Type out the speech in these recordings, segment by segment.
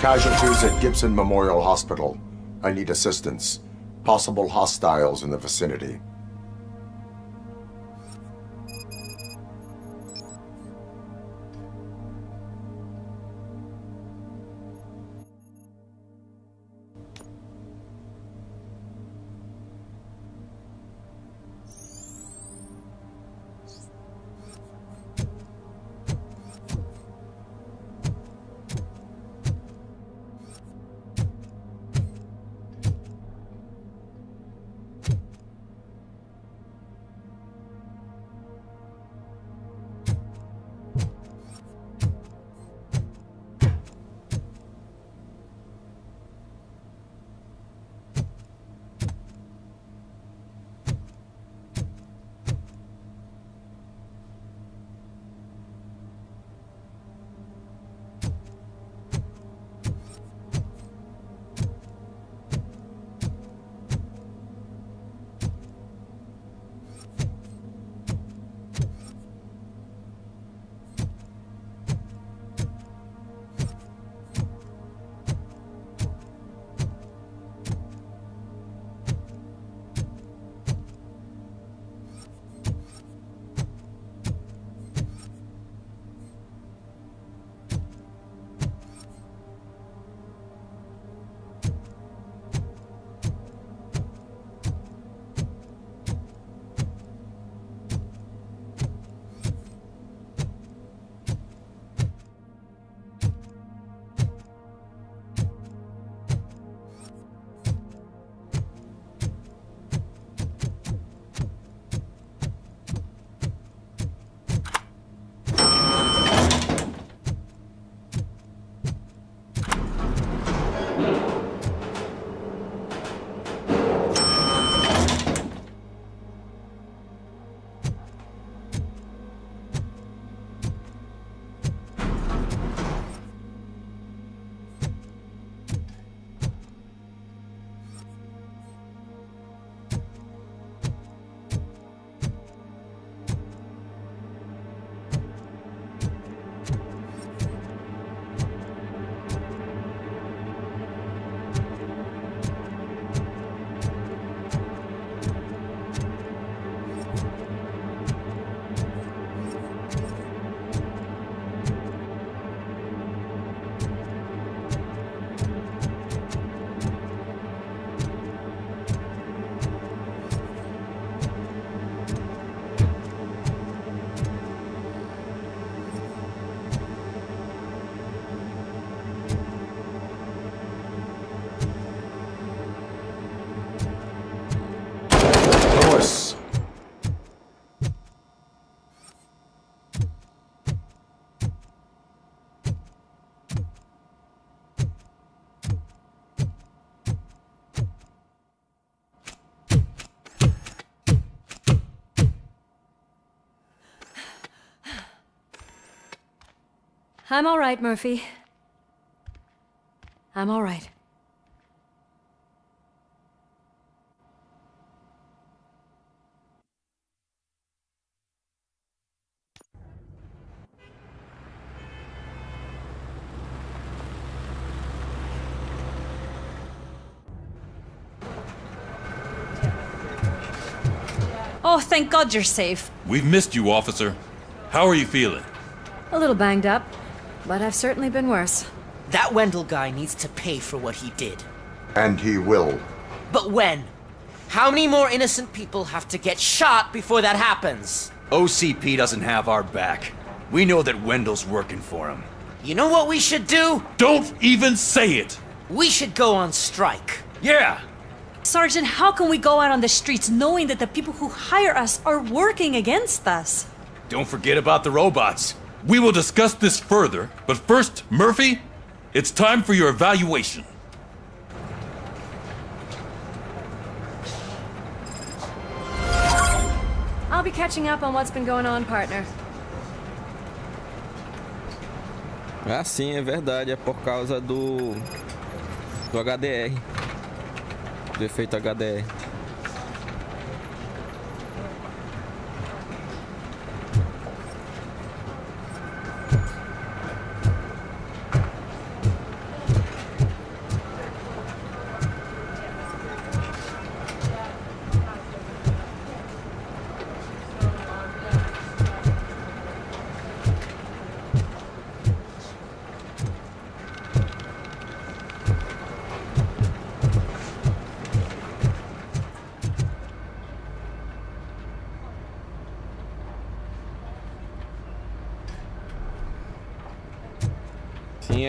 Casualties at Gibson Memorial Hospital. I need assistance. Possible hostiles in the vicinity. I'm all right, Murphy. I'm all right. Oh, thank God you're safe. We've missed you, officer. How are you feeling? A little banged up, but I've certainly been worse. That Wendell guy needs to pay for what he did. And he will. But when? How many more innocent people have to get shot before that happens? OCP doesn't have our back. We know that Wendell's working for him. You know what we should do? Don't even say it! We should go on strike. Yeah! Sergeant, how can we go out on the streets knowing that the people who hire us are working against us? Don't forget about the robots. We will discuss this further, but first, Murphy, it's time for your evaluation. I'll be catching up on what's been going on, partner. Ah, sim, é verdade. É por causa do. do HDR. Do efeito HDR.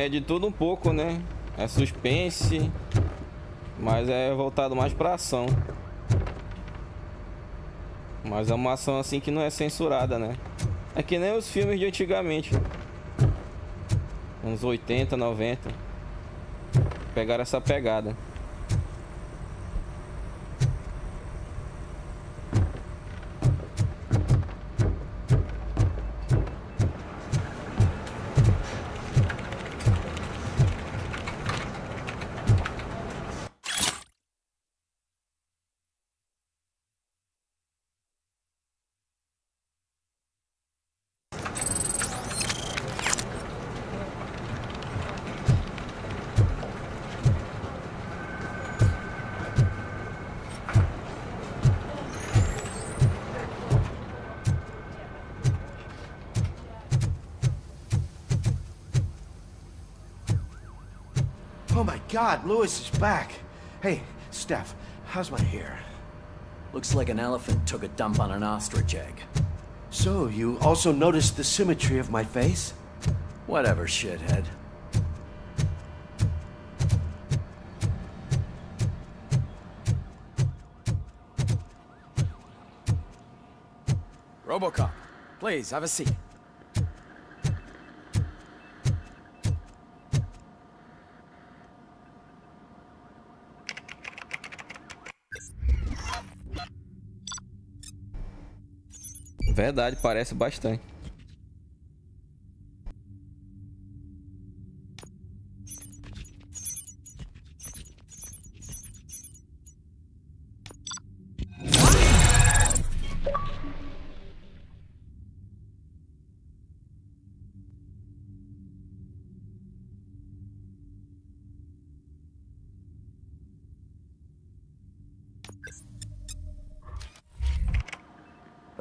De tudo um pouco, né? É suspense, mas é voltado mais pra ação. Mas é uma ação assim que não é censurada, né? É que nem os filmes de antigamente. Uns 80, 90. Pegaram essa pegada. God, Lewis is back. Hey, Steph, how's my hair? Looks like an elephant took a dump on an ostrich egg. So, you also noticed the symmetry of my face? Whatever, shithead. Robocop, please, have a seat. Verdade, parece bastante.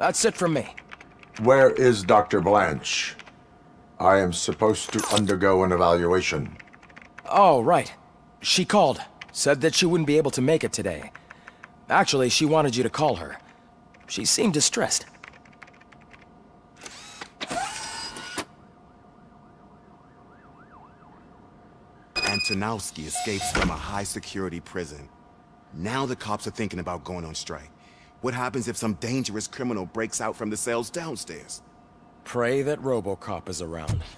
That's it from me. Where is Dr. Blanche? I am supposed to undergo an evaluation. Oh, right. She called. Said that she wouldn't be able to make it today. Actually, she wanted you to call her. She seemed distressed. Antonowski escapes from a high-security prison. Now the cops are thinking about going on strike. What happens if some dangerous criminal breaks out from the cells downstairs? Pray that Robocop is around.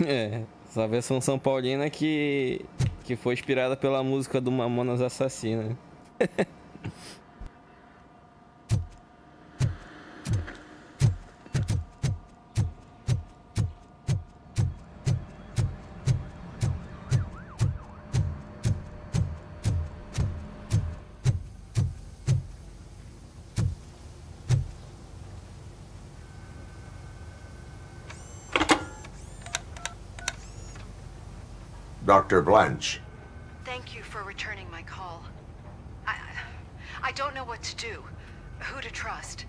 É, essa versão São Paulina que, que foi inspirada pela música do Mamonas Assassina. Dr. Blanche, Thank you for returning my call. I, I don't know what to do, who to trust.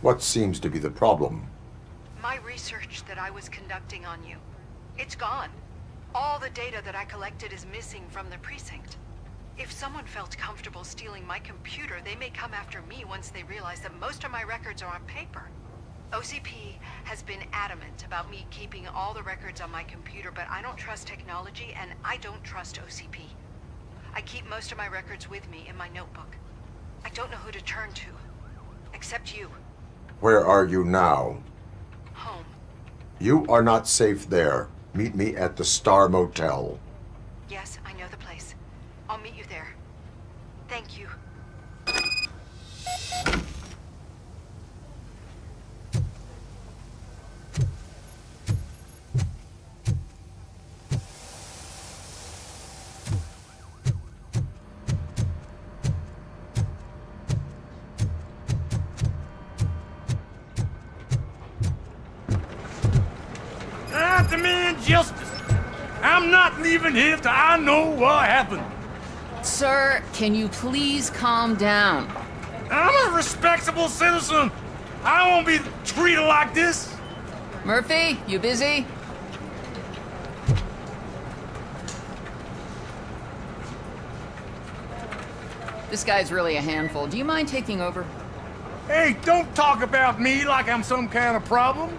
what seems to be the problem? My research that I was conducting on you, it's gone. All the data that I collected is missing from the precinct. If someone felt comfortable stealing my computer, they may come after me once they realize that most of my records are on paper. OCP has been adamant about me keeping all the records on my computer, but I don't trust technology and I don't trust OCP. I keep most of my records with me in my notebook. I don't know who to turn to, except you. Where are you now? Home. You are not safe there. Meet me at the Star Motel. Yes, I know the place. I'll meet you there. Thank you. I'm not leaving here till I know what happened. Sir, can you please calm down? I'm a respectable citizen. I won't be treated like this. Murphy, you busy? This guy's really a handful. Do you mind taking over? Hey, don't talk about me like I'm some kind of problem.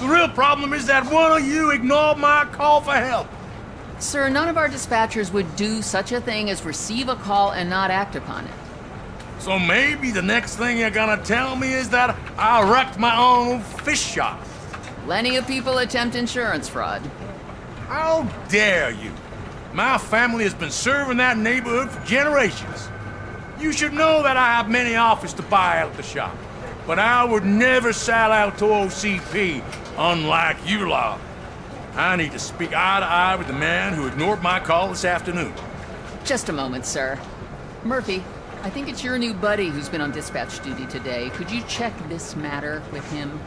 The real problem is that one of you ignored my call for help. Sir, none of our dispatchers would do such a thing as receive a call and not act upon it. So maybe the next thing you're gonna tell me is that I wrecked my own fish shop. Plenty of people attempt insurance fraud. How dare you? My family has been serving that neighborhood for generations. You should know that I have many offers to buy out the shop. But I would never sell out to OCP, unlike you lot. I need to speak eye to eye with the man who ignored my call this afternoon. Just a moment, sir. Murphy, I think it's your new buddy who's been on dispatch duty today. Could you check this matter with him?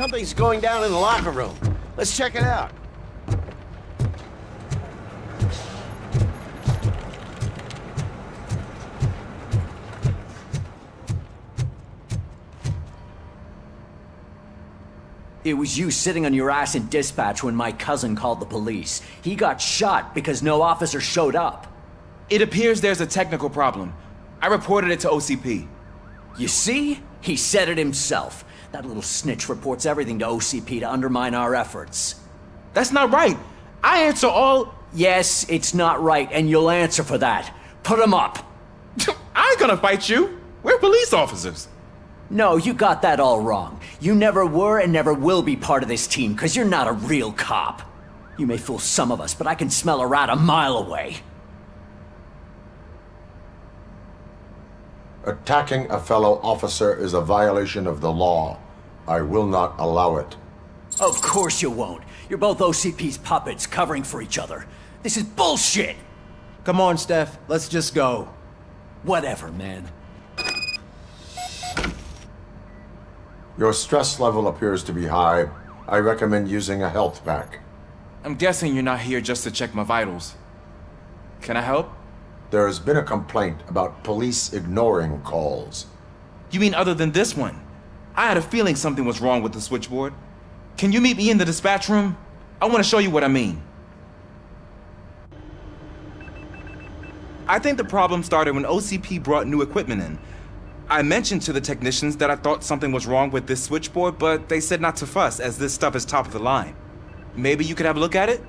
Something's going down in the locker room. Let's check it out. It was you sitting on your ass in dispatch when my cousin called the police. He got shot because no officer showed up. It appears there's a technical problem. I reported it to OCP. You see? He said it himself. That little snitch reports everything to OCP to undermine our efforts. That's not right. I answer all. Yes, it's not right, and you'll answer for that. Put him up. I ain't gonna fight you. We're police officers. No, you got that all wrong. You never were and never will be part of this team, because you're not a real cop. You may fool some of us, but I can smell a rat a mile away. Attacking a fellow officer is a violation of the law. I will not allow it. Of course you won't. You're both OCP's puppets covering for each other. This is bullshit! Come on, Steph. Let's just go. Whatever, man. Your stress level appears to be high. I recommend using a health pack. I'm guessing you're not here just to check my vitals. Can I help? There has been a complaint about police ignoring calls. You mean other than this one? I had a feeling something was wrong with the switchboard. Can you meet me in the dispatch room? I want to show you what I mean. I think the problem started when OCP brought new equipment in. I mentioned to the technicians that I thought something was wrong with this switchboard, but they said not to fuss as this stuff is top of the line. Maybe you could have a look at it?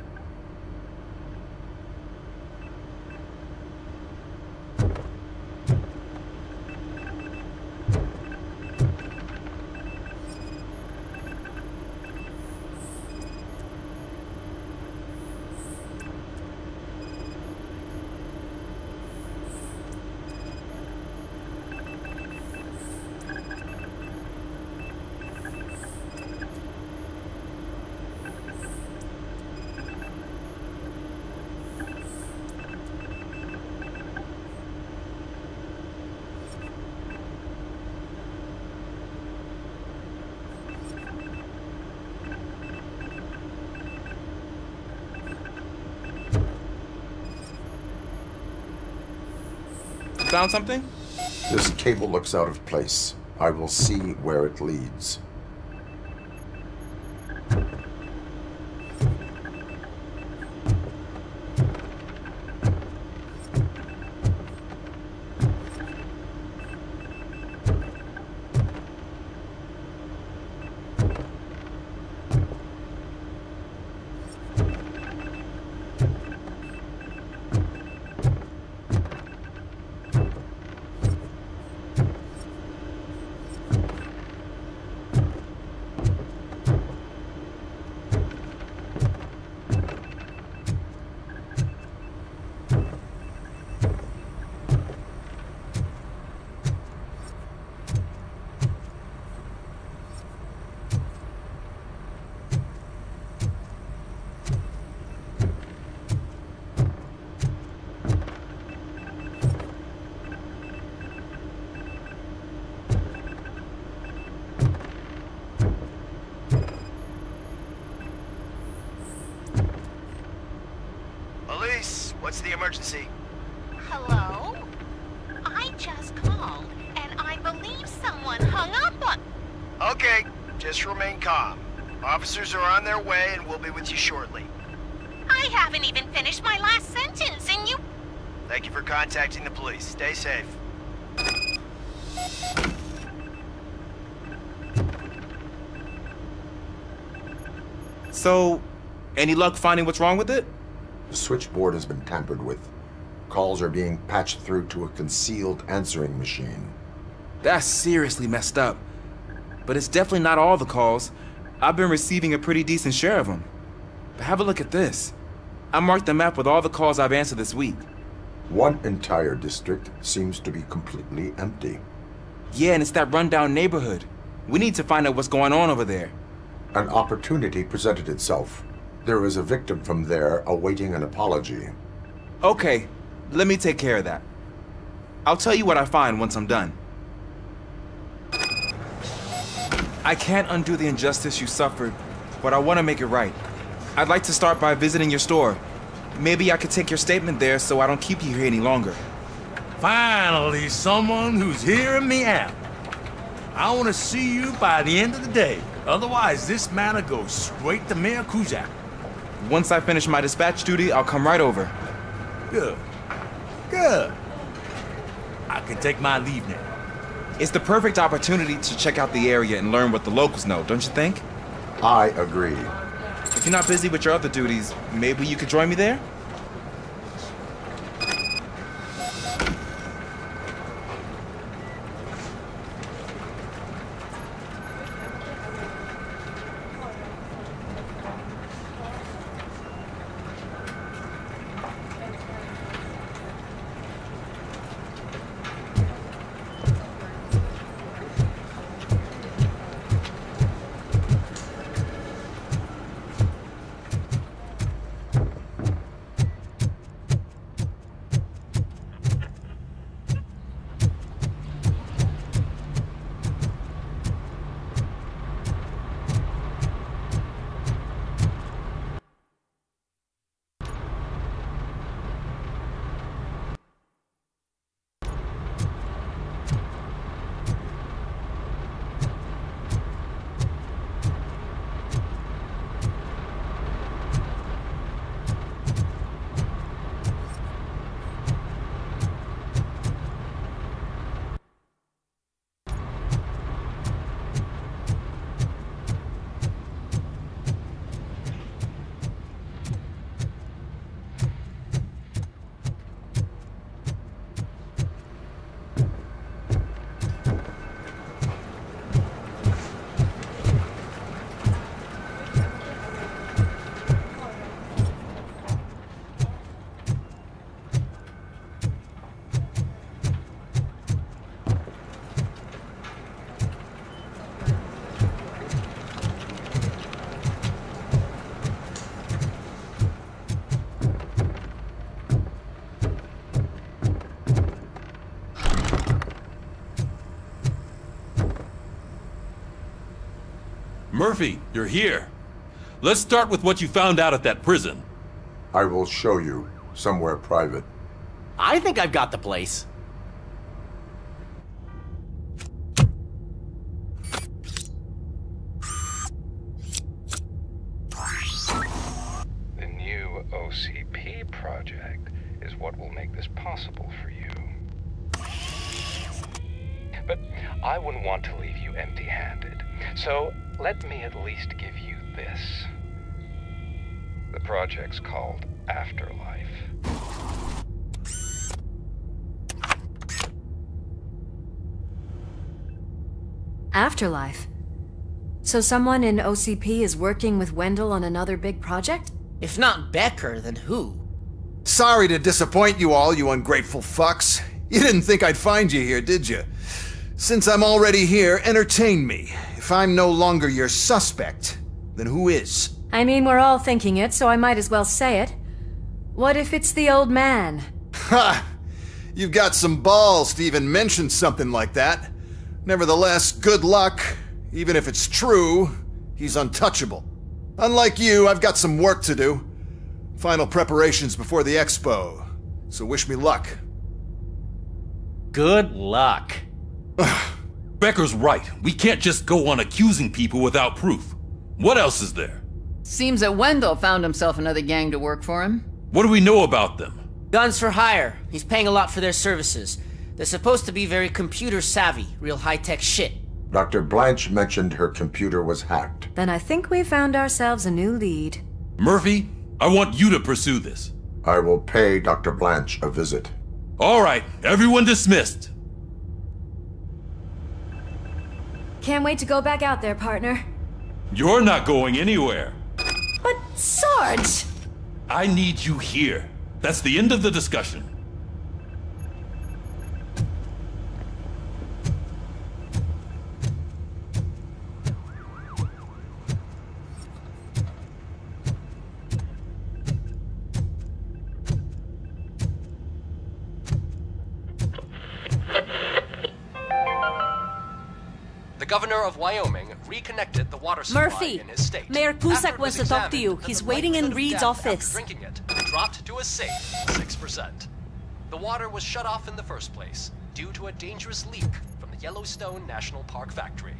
Found something? This cable looks out of place. I will see where it leads. Police, what's the emergency? Hello? I just called, and I believe someone hung up on... Okay, just remain calm. Officers are on their way and we'll be with you shortly. I haven't even finished my last sentence, and you... Thank you for contacting the police. Stay safe. So, any luck finding what's wrong with it? The switchboard has been tampered with. Calls are being patched through to a concealed answering machine. That's seriously messed up. But it's definitely not all the calls. I've been receiving a pretty decent share of them. But have a look at this. I marked the map with all the calls I've answered this week. One entire district seems to be completely empty. Yeah, and it's that rundown neighborhood. We need to find out what's going on over there. An opportunity presented itself. There is a victim from there awaiting an apology. Okay, let me take care of that. I'll tell you what I find once I'm done. I can't undo the injustice you suffered, but I want to make it right. I'd like to start by visiting your store. Maybe I could take your statement there so I don't keep you here any longer. Finally, someone who's hearing me out. I want to see you by the end of the day. Otherwise, this matter goes straight to Mayor Kuzak. Once I finish my dispatch duty, I'll come right over. Good. Good. I can take my leave now. It's the perfect opportunity to check out the area and learn what the locals know, don't you think? I agree. If you're not busy with your other duties, maybe you could join me there? Murphy, you're here. Let's start with what you found out at that prison. I will show you somewhere private. I think I've got the place. Afterlife. So someone in OCP is working with Wendell on another big project? If not Becker, then who? Sorry to disappoint you all, you ungrateful fucks. You didn't think I'd find you here, did you? Since I'm already here, entertain me. If I'm no longer your suspect, then who is? I mean, we're all thinking it, so I might as well say it. What if it's the old man? Ha! You've got some balls to even mention something like that. Nevertheless, good luck. Even if it's true, he's untouchable. Unlike you, I've got some work to do. Final preparations before the expo. So wish me luck. Good luck. Becker's right. We can't just go on accusing people without proof. What else is there? Seems that Wendell found himself another gang to work for him. What do we know about them? Guns for hire. He's paying a lot for their services. They're supposed to be very computer savvy, real high tech shit. Dr. Blanche mentioned her computer was hacked. Then I think we found ourselves a new lead. Murphy, I want you to pursue this. I will pay Dr. Blanche a visit. All right, everyone dismissed. Can't wait to go back out there, partner. You're not going anywhere. But, Sarge! I need you here. That's the end of the discussion. Governor of Wyoming reconnected the water supply Murphy, in his state. Mayor Kuzak wants to talk to you. He's waiting in Reed's office. Drinking it dropped to a safe 6%. The water was shut off in the first place due to a dangerous leak from the Yellowstone National Park factory.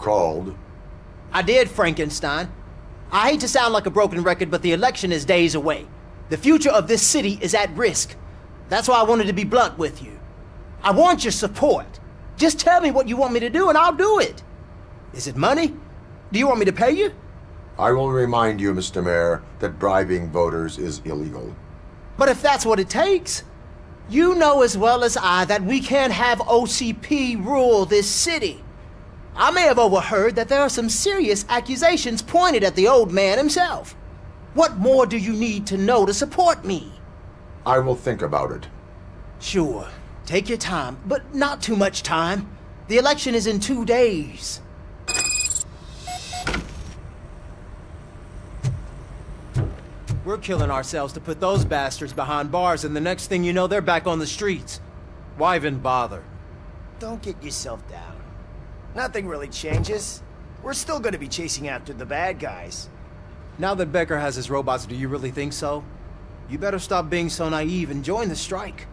Called? I did, Frankenstein. I hate to sound like a broken record, but the election is days away. The future of this city is at risk. That's why I wanted to be blunt with you. I want your support. Just tell me what you want me to do and I'll do it. Is it money? Do you want me to pay you? I will remind you, Mr. Mayor, that bribing voters is illegal. But if that's what it takes, you know as well as I that we can't have OCP rule this city. I may have overheard that there are some serious accusations pointed at the old man himself. What more do you need to know to support me? I will think about it. Sure, take your time, but not too much time. The election is in two days. We're killing ourselves to put those bastards behind bars, and the next thing you know, they're back on the streets. Why even bother? Don't get yourself down. Nothing really changes. We're still gonna be chasing after the bad guys. Now that Becker has his robots, do you really think so? You better stop being so naive and join the strike.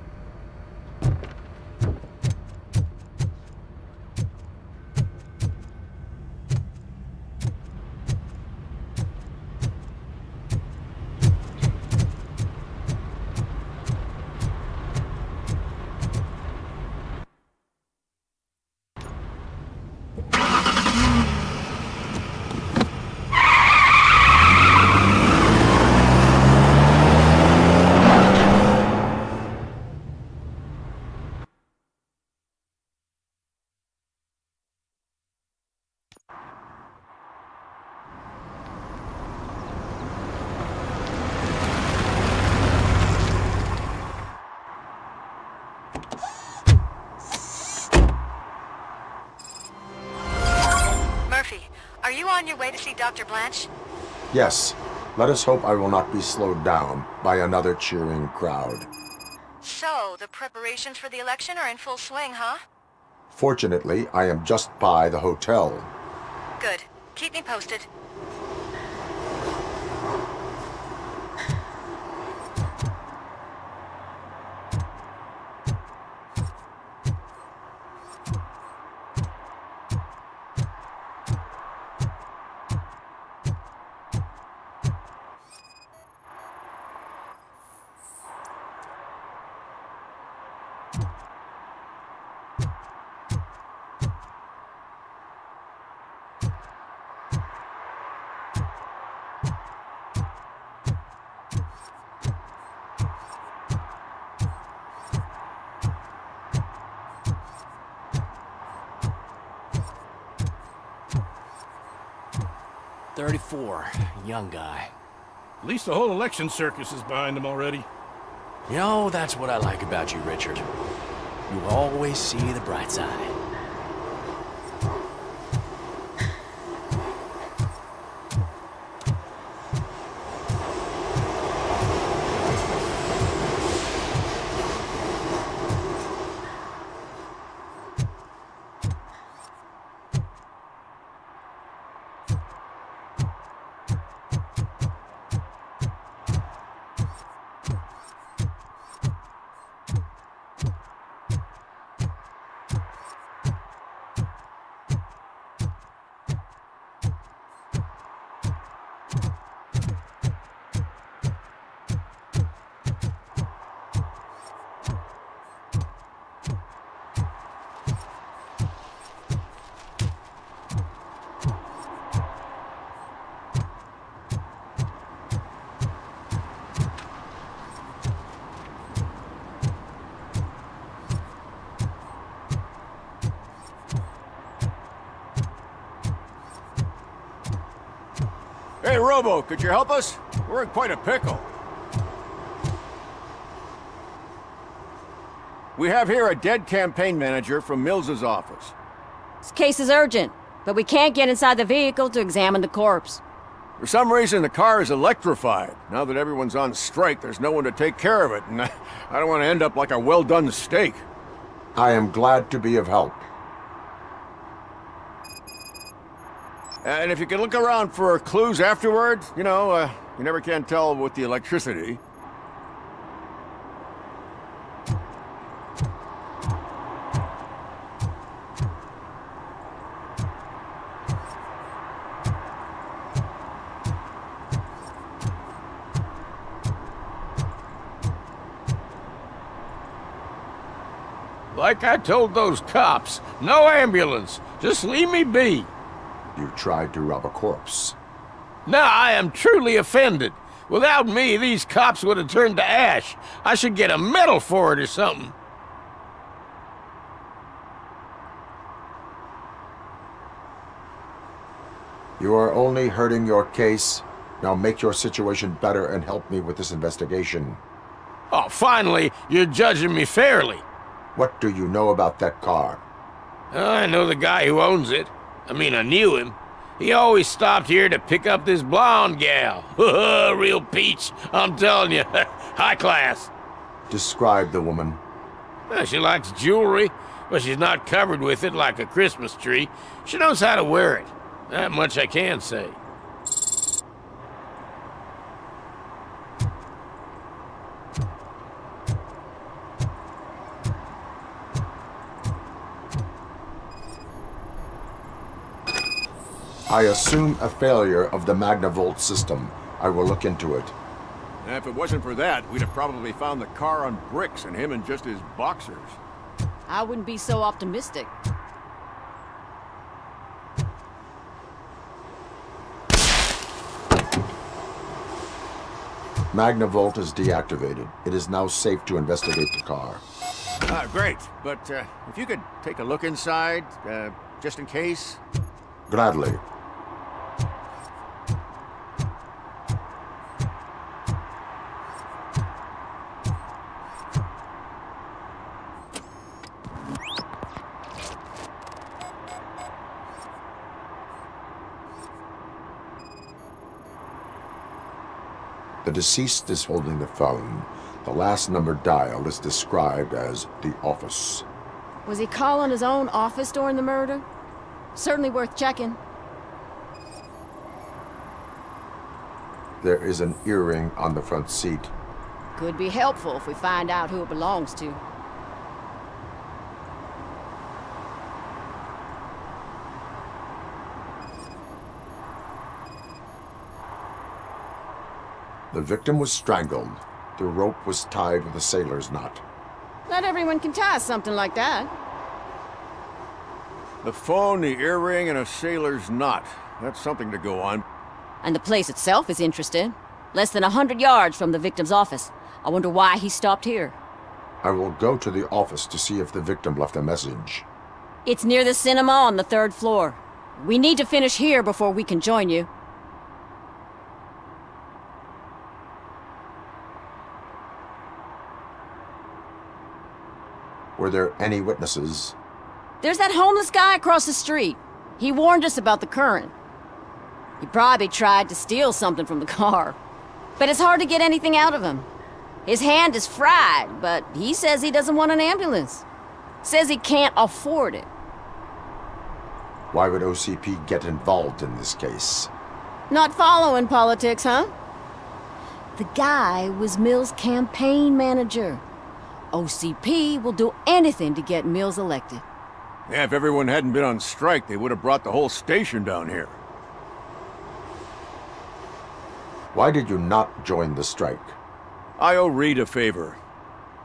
Murphy, are you on your way to see Dr. Blanche? Yes, let us hope I will not be slowed down by another cheering crowd. So, the preparations for the election are in full swing, huh? Fortunately, I am just by the hotel. Good. Keep me posted. Young guy. At least the whole election circus is behind him already. You know, that's what I like about you, Richard. You always see the bright side. Provo, could you help us? We're in quite a pickle. We have here a dead campaign manager from Mills's office. This case is urgent, but we can't get inside the vehicle to examine the corpse. For some reason, the car is electrified. Now that everyone's on strike, there's no one to take care of it, and I, I don't want to end up like a well-done steak. I am glad to be of help. And if you can look around for clues afterward, you know, uh, you never can tell with the electricity. Like I told those cops, no ambulance. Just leave me be. You tried to rob a corpse. Now I am truly offended. Without me, these cops would have turned to ash. I should get a medal for it or something. You are only hurting your case. Now make your situation better and help me with this investigation. Oh, finally, you're judging me fairly. What do you know about that car? I know the guy who owns it. I mean, I knew him. He always stopped here to pick up this blonde gal. Real peach, I'm telling you. High class. Describe the woman. She likes jewelry, but she's not covered with it like a Christmas tree. She knows how to wear it. That much I can say. I assume a failure of the Magnavolt system. I will look into it. And if it wasn't for that, we'd have probably found the car on bricks and him in just his boxers. I wouldn't be so optimistic. Magnavolt is deactivated. It is now safe to investigate the car. Ah, great. But uh, if you could take a look inside, uh, just in case. Gladly. The deceased is holding the phone. The last number dialed is described as the office. Was he calling his own office during the murder? Certainly worth checking. There is an earring on the front seat. Could be helpful if we find out who it belongs to. The victim was strangled. The rope was tied with a sailor's knot. Not everyone can tie something like that. The phone, the earring, and a sailor's knot. That's something to go on. And the place itself is interesting. Less than a hundred yards from the victim's office. I wonder why he stopped here. I will go to the office to see if the victim left a message. It's near the cinema on the third floor. We need to finish here before we can join you. Were there any witnesses? There's that homeless guy across the street. He warned us about the current. He probably tried to steal something from the car. But it's hard to get anything out of him. His hand is fried, but he says he doesn't want an ambulance. Says he can't afford it. Why would OCP get involved in this case? Not following politics, huh? The guy was Mills' campaign manager. OCP will do anything to get Mills elected. Yeah, if everyone hadn't been on strike, they would have brought the whole station down here. Why did you not join the strike? I owe Reed a favor.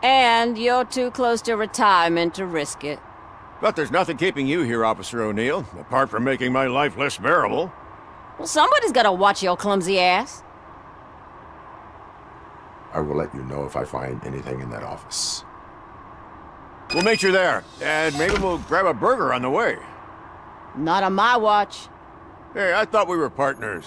And you're too close to retirement to risk it. But there's nothing keeping you here, Officer O'Neill, apart from making my life less bearable. Well, somebody's gotta watch your clumsy ass. I will let you know if I find anything in that office. We'll meet you there, and maybe we'll grab a burger on the way. Not on my watch. Hey, I thought we were partners.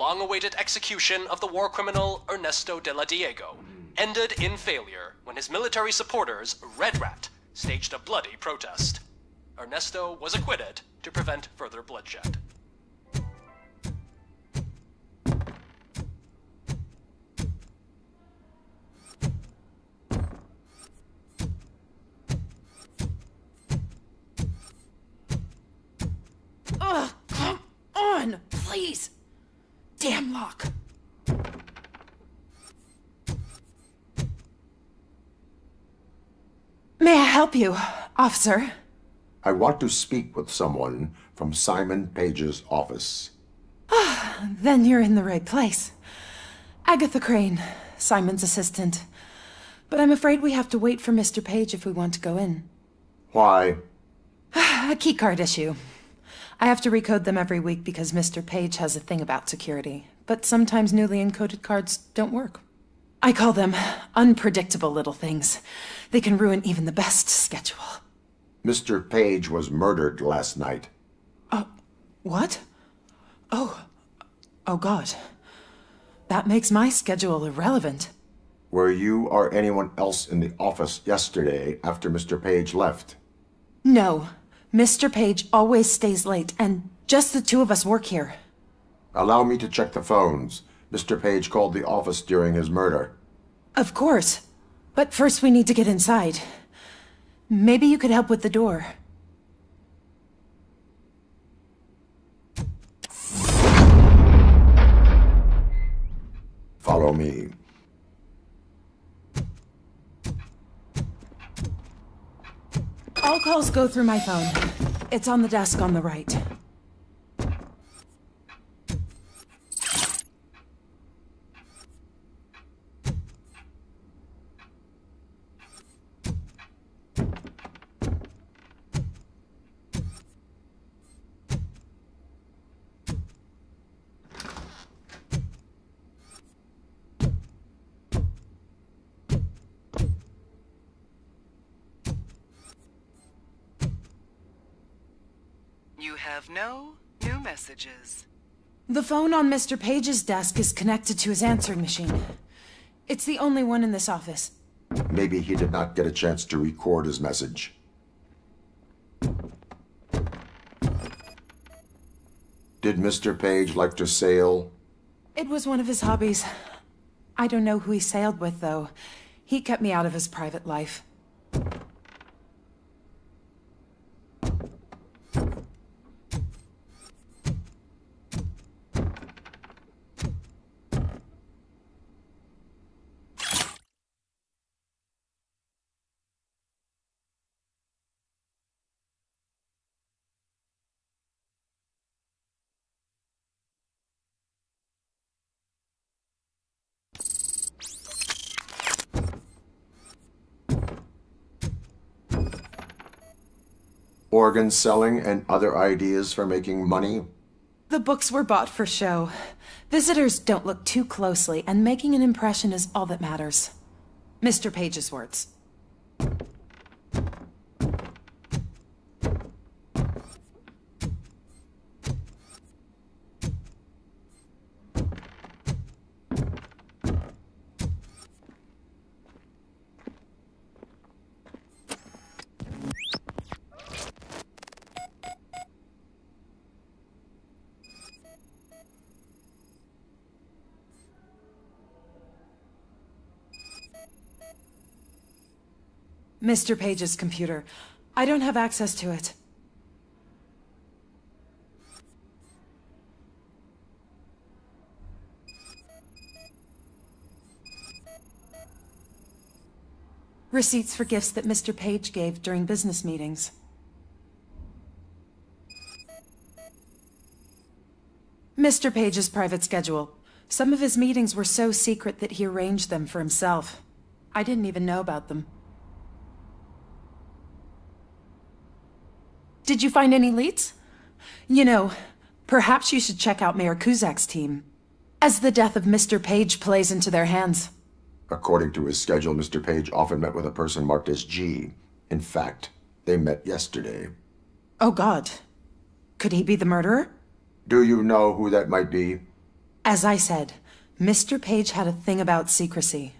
long awaited execution of the war criminal Ernesto de la Diego ended in failure when his military supporters, Red Rat, staged a bloody protest. Ernesto was acquitted to prevent further bloodshed. Ugh, come on, please. Damn lock. May I help you, officer? I want to speak with someone from Simon Page's office. Ah, then you're in the right place. Agatha Crane, Simon's assistant. But I'm afraid we have to wait for Mr. Page if we want to go in. Why? A keycard issue. I have to recode them every week because Mr. Page has a thing about security. But sometimes newly encoded cards don't work. I call them unpredictable little things. They can ruin even the best schedule. Mr. Page was murdered last night. Oh, What? Oh. Oh, God. That makes my schedule irrelevant. Were you or anyone else in the office yesterday after Mr. Page left? No. Mr. Page always stays late, and just the two of us work here. Allow me to check the phones. Mr. Page called the office during his murder. Of course. But first we need to get inside. Maybe you could help with the door. Follow me. All calls go through my phone. It's on the desk on the right. You have no new messages. The phone on Mr. Page's desk is connected to his answering machine. It's the only one in this office. Maybe he did not get a chance to record his message. Did Mr. Page like to sail? It was one of his hobbies. I don't know who he sailed with, though. He kept me out of his private life. Organ selling and other ideas for making money? The books were bought for show. Visitors don't look too closely, and making an impression is all that matters. Mr. Page's words. Mr. Page's computer. I don't have access to it. Receipts for gifts that Mr. Page gave during business meetings. Mr. Page's private schedule. Some of his meetings were so secret that he arranged them for himself. I didn't even know about them. Did you find any leads? You know, perhaps you should check out Mayor Kuzak's team, as the death of Mr. Page plays into their hands. According to his schedule, Mr. Page often met with a person marked as G. In fact, they met yesterday. Oh God. Could he be the murderer? Do you know who that might be? As I said, Mr. Page had a thing about secrecy.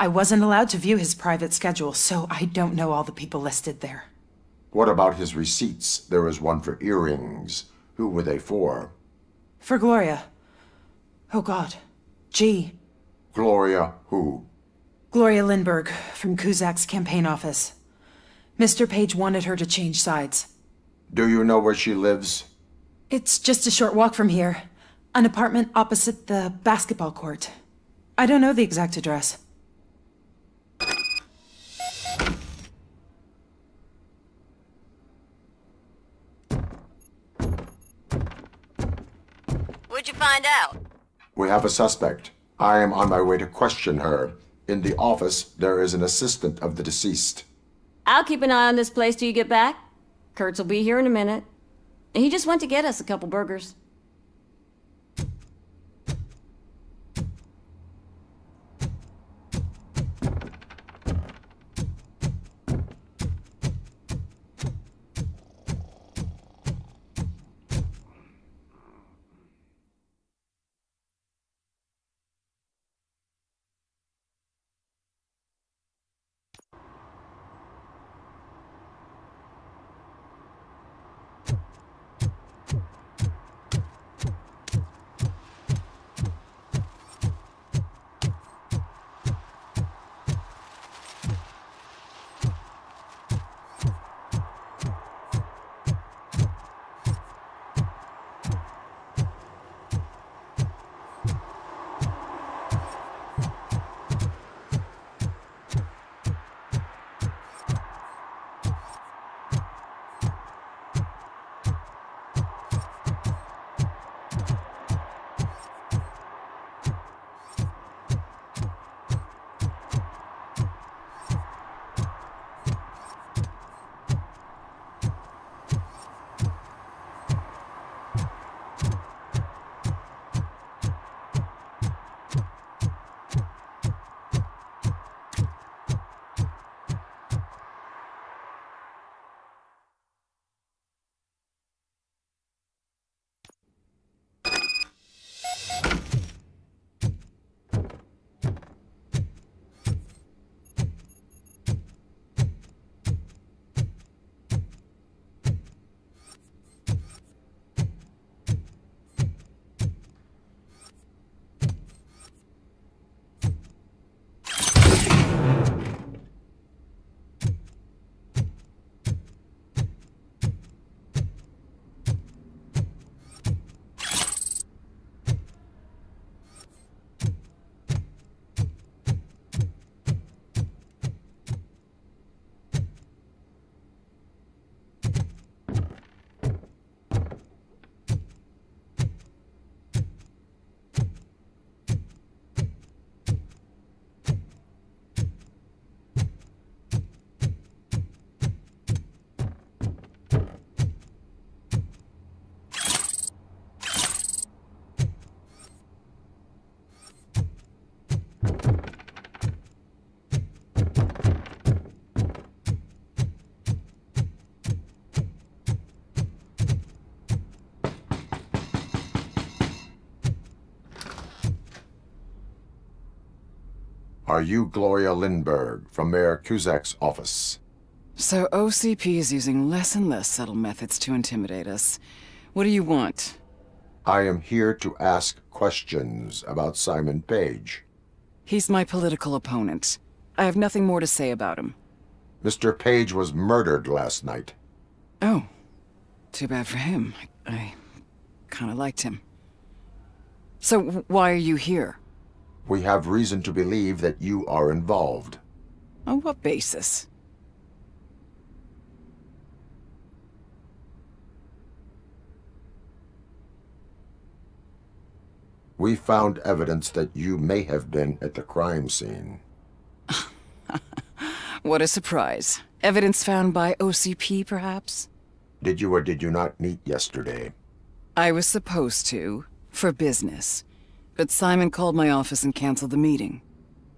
I wasn't allowed to view his private schedule, so I don't know all the people listed there. What about his receipts? There was one for earrings. Who were they for? For Gloria. Oh god. G. Gloria who? Gloria Lindbergh, from Kuzak's campaign office. Mr. Page wanted her to change sides. Do you know where she lives? It's just a short walk from here. An apartment opposite the basketball court. I don't know the exact address. Find out? We have a suspect. I am on my way to question her. In the office, there is an assistant of the deceased. I'll keep an eye on this place till you get back. Kurtz will be here in a minute. He just went to get us a couple burgers. Are you Gloria Lindbergh from Mayor Kuzak's office? So OCP is using less and less subtle methods to intimidate us. What do you want? I am here to ask questions about Simon Page. He's my political opponent. I have nothing more to say about him. Mr. Page was murdered last night. Oh. Too bad for him. I, I kinda liked him. So why are you here? We have reason to believe that you are involved. On what basis? We found evidence that you may have been at the crime scene. What a surprise. Evidence found by OCP, perhaps? Did you or did you not meet yesterday? I was supposed to, for business. But Simon called my office and canceled the meeting.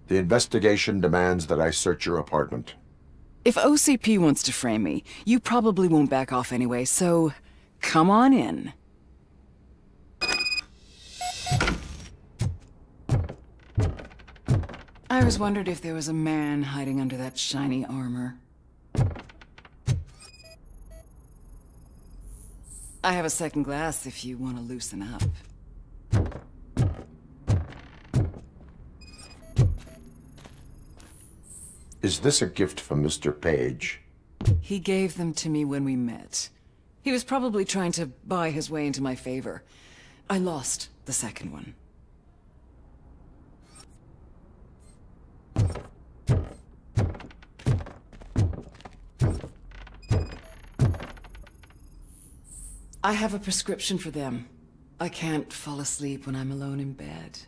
The investigation demands that I search your apartment. If OCP wants to frame me, you probably won't back off anyway, so come on in. I always wondered if there was a man hiding under that shiny armor. I have a second glass if you want to loosen up. Is this a gift from Mr. Page? He gave them to me when we met. He was probably trying to buy his way into my favor. I lost the second one. I have a prescription for them. I can't fall asleep when I'm alone in bed.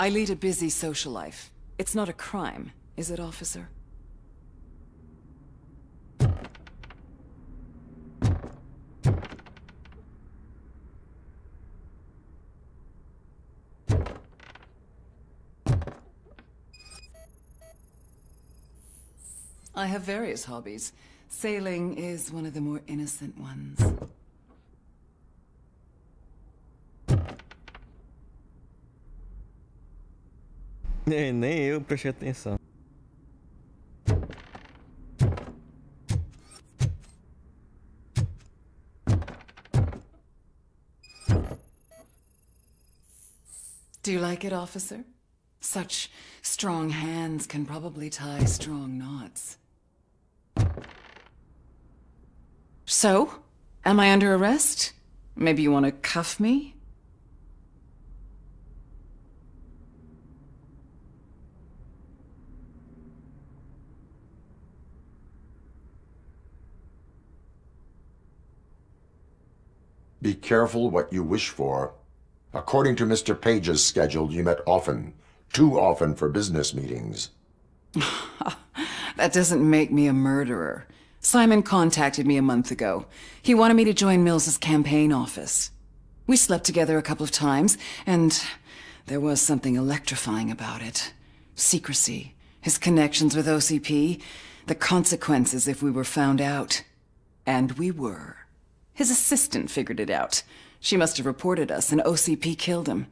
I lead a busy social life. It's not a crime, is it, officer? I have various hobbies. Sailing is one of the more innocent ones. Nem, eu prestei atenção. Do you like it, officer? Such strong hands can probably tie strong knots. So? Am I under arrest? Maybe you want to cuff me? Be careful what you wish for. According to Mr. Page's schedule, you met often. Too often for business meetings. That doesn't make me a murderer. Simon contacted me a month ago. He wanted me to join Mills's campaign office. We slept together a couple of times, and there was something electrifying about it. Secrecy, his connections with OCP, the consequences if we were found out. And we were. His assistant figured it out. She must have reported us, and OCP killed him.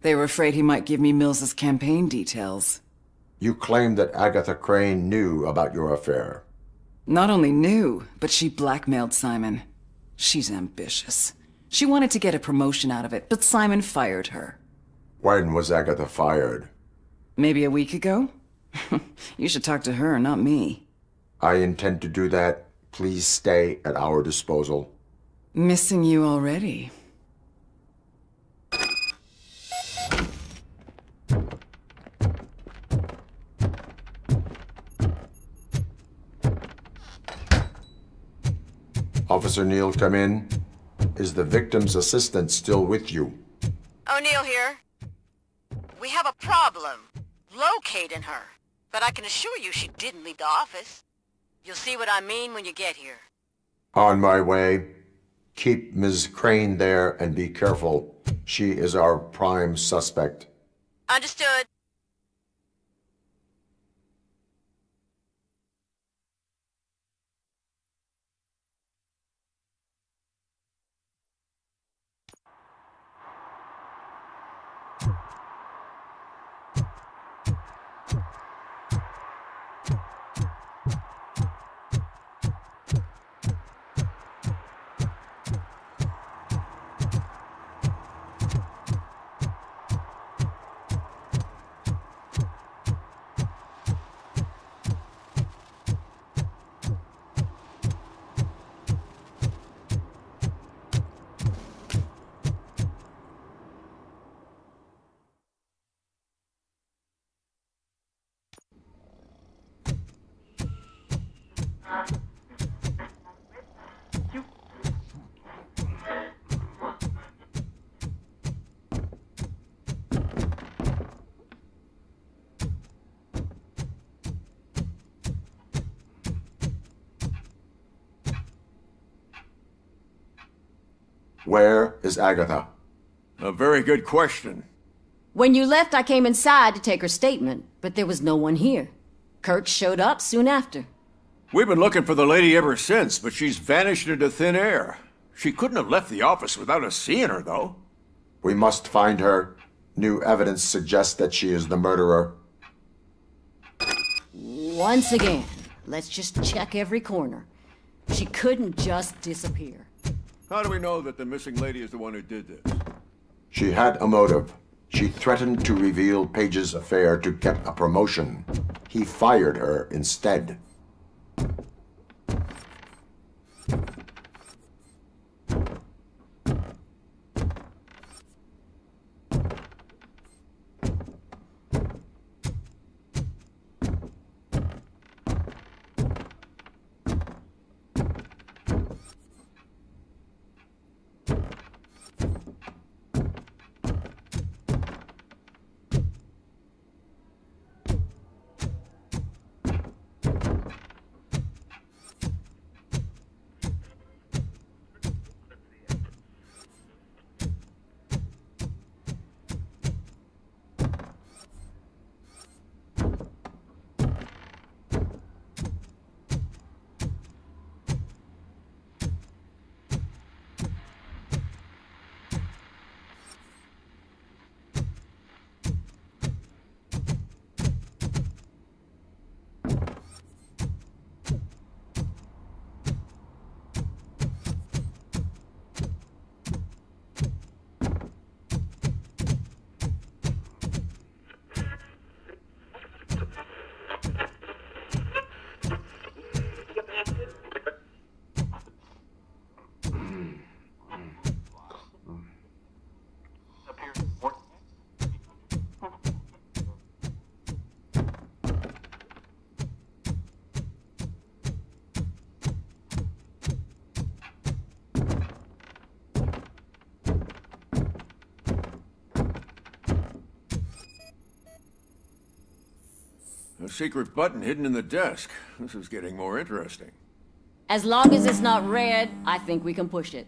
They were afraid he might give me Mills's campaign details. You claim that Agatha Crane knew about your affair. Not only knew, but she blackmailed Simon. She's ambitious. She wanted to get a promotion out of it, but Simon fired her. When was Agatha fired? Maybe a week ago? you should talk to her, not me. I intend to do that. Please stay at our disposal. Missing you already. Officer Neal, come in. Is the victim's assistant still with you? O'Neill here. We have a problem. Locating her. But I can assure you she didn't leave the office. You'll see what I mean when you get here. On my way. Keep Ms. Crane there and be careful. She is our prime suspect. Understood. Where is Agatha? A very good question. When you left, I came inside to take her statement, but there was no one here. Kirk showed up soon after. We've been looking for the lady ever since, but she's vanished into thin air. She couldn't have left the office without us seeing her, though. We must find her. New evidence suggests that she is the murderer. Once again, let's just check every corner. She couldn't just disappear. How do we know that the missing lady is the one who did this? She had a motive. She threatened to reveal Page's affair to get a promotion. He fired her instead. Secret button hidden in the desk. This is getting more interesting. As long as it's not red, I think we can push it.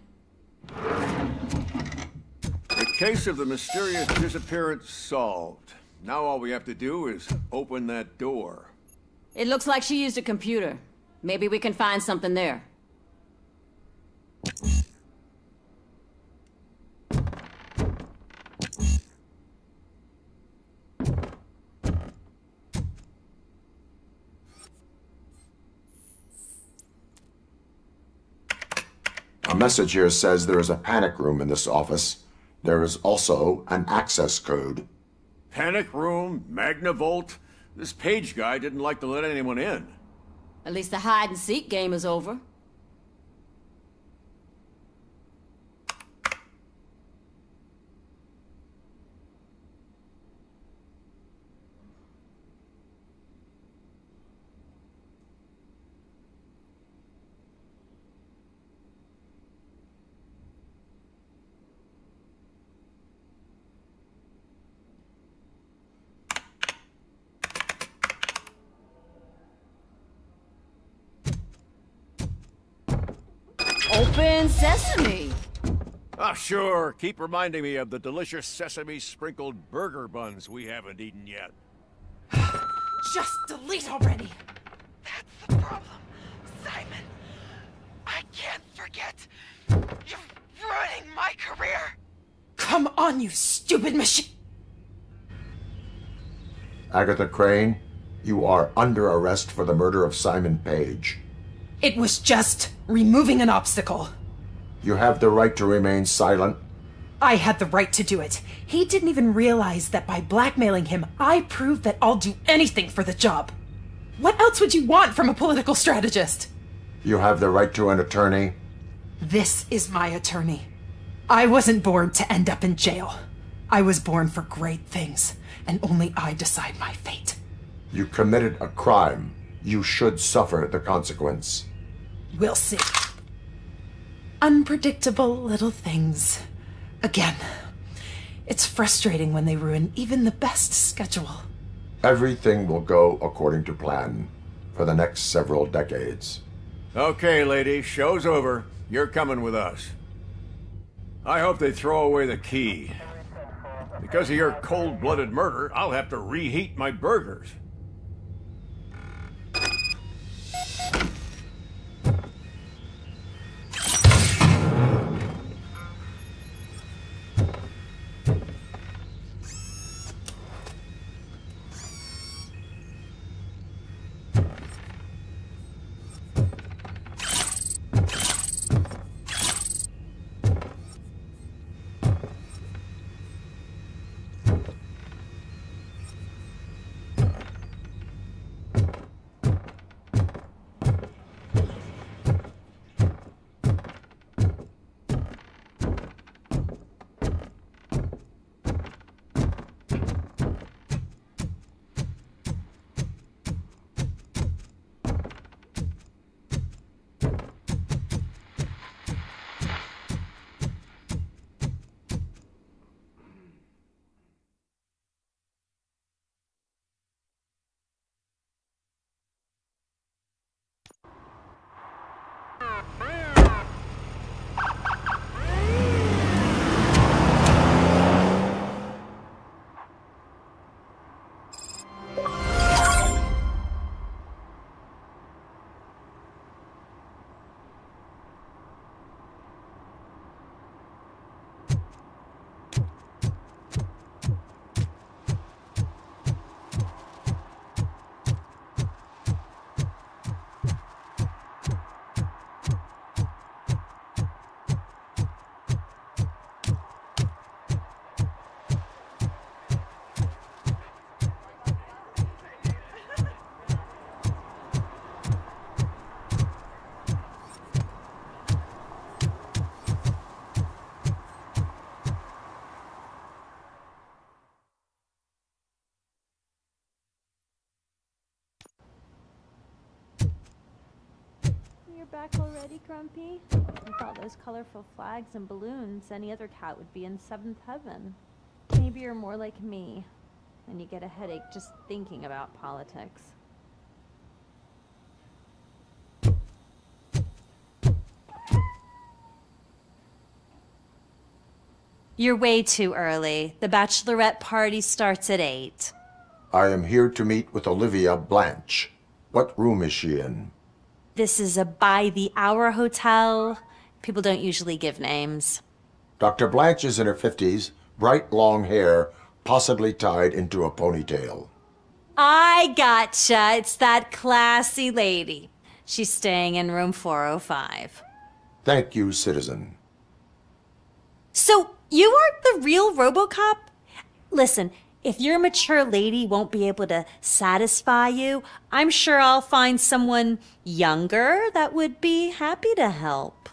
The case of the mysterious disappearance solved. Now all we have to do is open that door. It looks like she used a computer. Maybe we can find something there. A message here says there is a panic room in this office. There is also an access code. Panic room, Magnavolt. This page guy didn't like to let anyone in. At least the hide and seek game is over. Open sesame. Ah, sure. Keep reminding me of the delicious sesame sprinkled burger buns we haven't eaten yet. Just delete already. That's the problem, Simon. I can't forget. You're ruining my career. Come on, you stupid machine. Agatha Crane, you are under arrest for the murder of Simon Page. It was just removing an obstacle. You have the right to remain silent. I had the right to do it. He didn't even realize that by blackmailing him, I proved that I'll do anything for the job. What else would you want from a political strategist? You have the right to an attorney. This is my attorney. I wasn't born to end up in jail. I was born for great things, and only I decide my fate. You committed a crime. You should suffer the consequence. We'll see. Unpredictable little things. Again. It's frustrating when they ruin even the best schedule. Everything will go according to plan for the next several decades. Okay, lady, show's over. You're coming with us. I hope they throw away the key. Because of your cold-blooded murder, I'll have to reheat my burgers. You're back already, Grumpy? With all those colorful flags and balloons, any other cat would be in seventh heaven. Maybe you're more like me, and you get a headache just thinking about politics. You're way too early. The bachelorette party starts at 8. I am here to meet with Olivia Blanche. What room is she in? This is a by the hour hotel. People don't usually give names. Dr. Blanche is in her 50s, bright long hair, possibly tied into a ponytail. I gotcha. It's that classy lady. She's staying in room 405. Thank you, citizen. So, you aren't the real Robocop? Listen, if your mature lady won't be able to satisfy you, I'm sure I'll find someone younger that would be happy to help.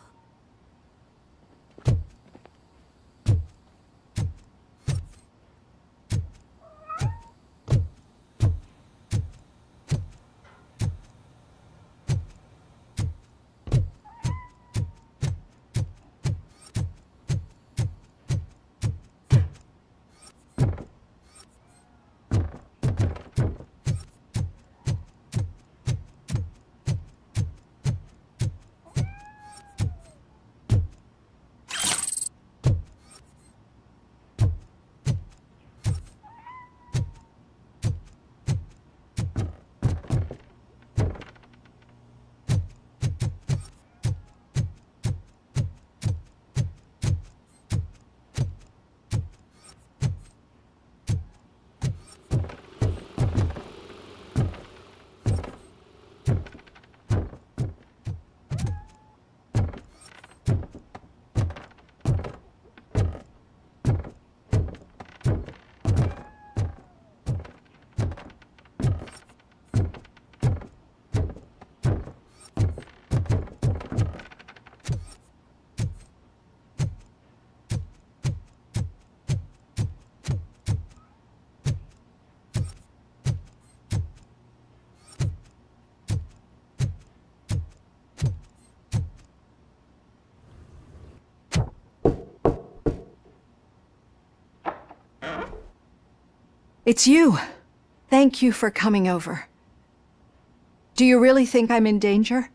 It's you. Thank you for coming over. Do you really think I'm in danger?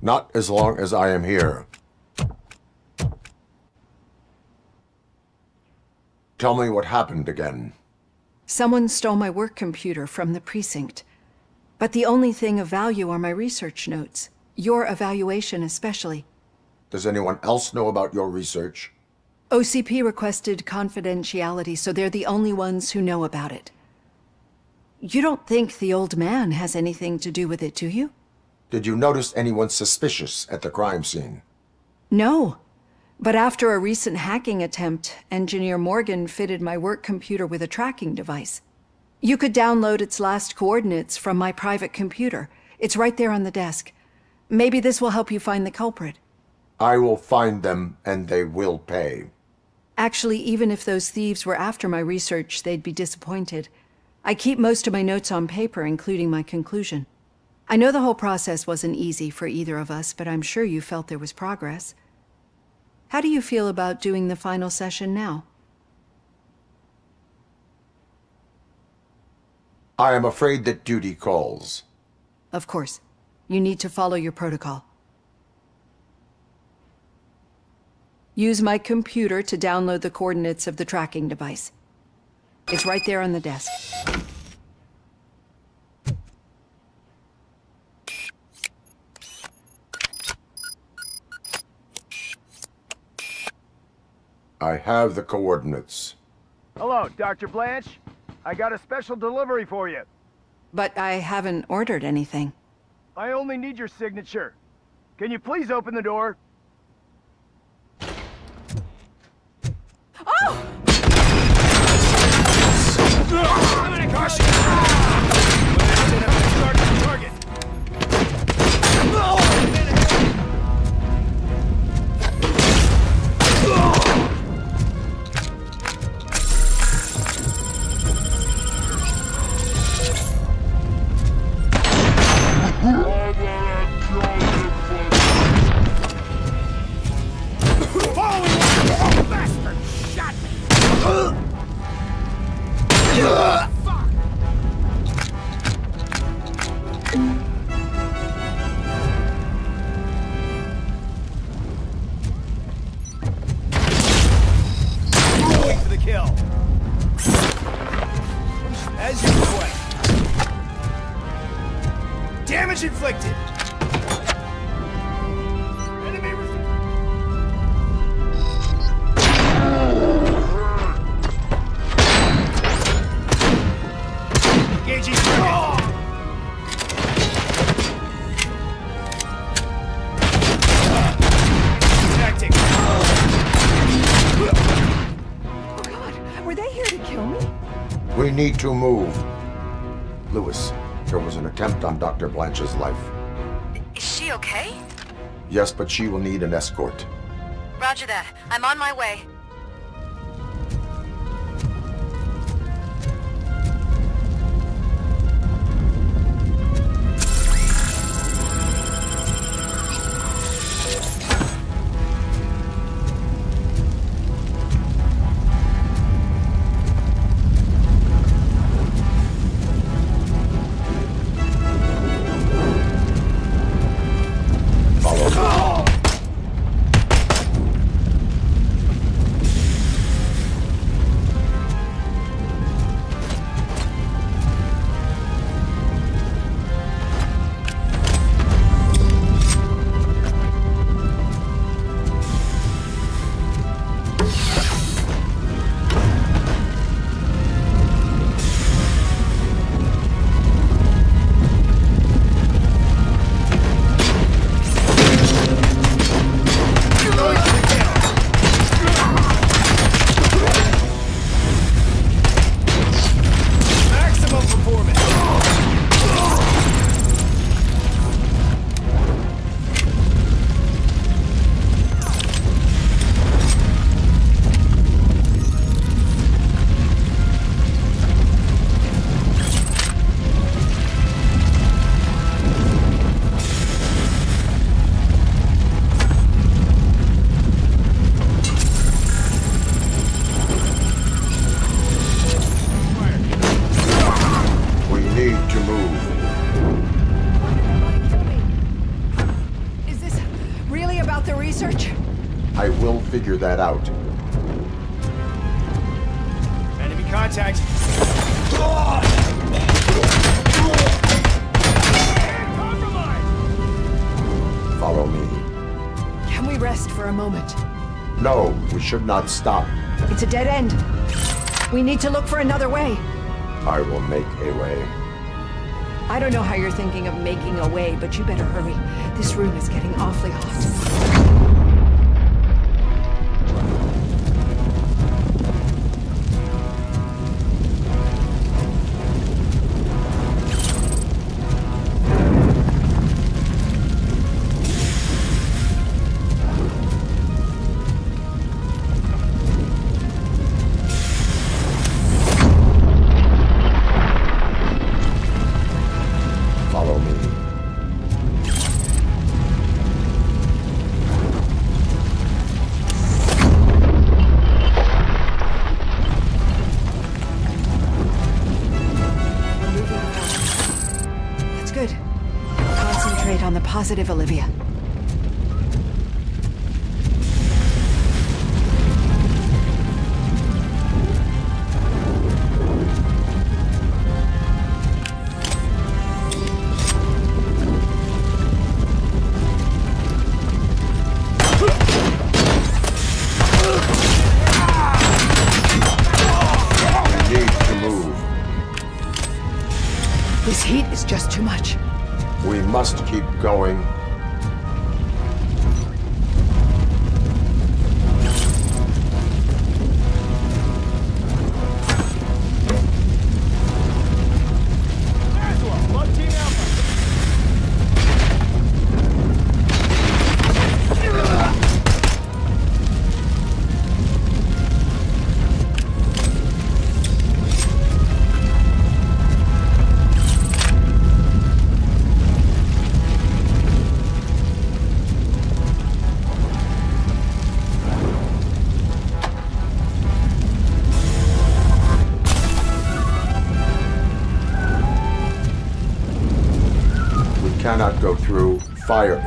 Not as long as I am here. Tell me what happened again. Someone stole my work computer from the precinct. But the only thing of value are my research notes. Your evaluation especially. Does anyone else know about your research? OCP requested confidentiality, so they're the only ones who know about it. You don't think the old man has anything to do with it, do you? Did you notice anyone suspicious at the crime scene? No. But after a recent hacking attempt, Engineer Morgan fitted my work computer with a tracking device. You could download its last coordinates from my private computer. It's right there on the desk. Maybe this will help you find the culprit. I will find them, and they will pay. Actually, even if those thieves were after my research, they'd be disappointed. I keep most of my notes on paper, including my conclusion. I know the whole process wasn't easy for either of us, but I'm sure you felt there was progress. How do you feel about doing the final session now? I am afraid that duty calls. Of course. You need to follow your protocol. Use my computer to download the coordinates of the tracking device. It's right there on the desk. I have the coordinates. Hello, Dr. Blanche. I got a special delivery for you. But I haven't ordered anything. I only need your signature. Can you please open the door? Oh! I'm in a caution! Need to move. Lewis, there was an attempt on Dr. Blanche's life. Is she okay? Yes, but she will need an escort. Roger that. I'm on my way. The research? I will figure that out. contact. Follow me. Can we rest for a moment? No, we should not stop. It's a dead end. We need to look for another way. I will make a way. I don't know how you're thinking of making a way, but you better hurry. This room is getting awfully hot. Fire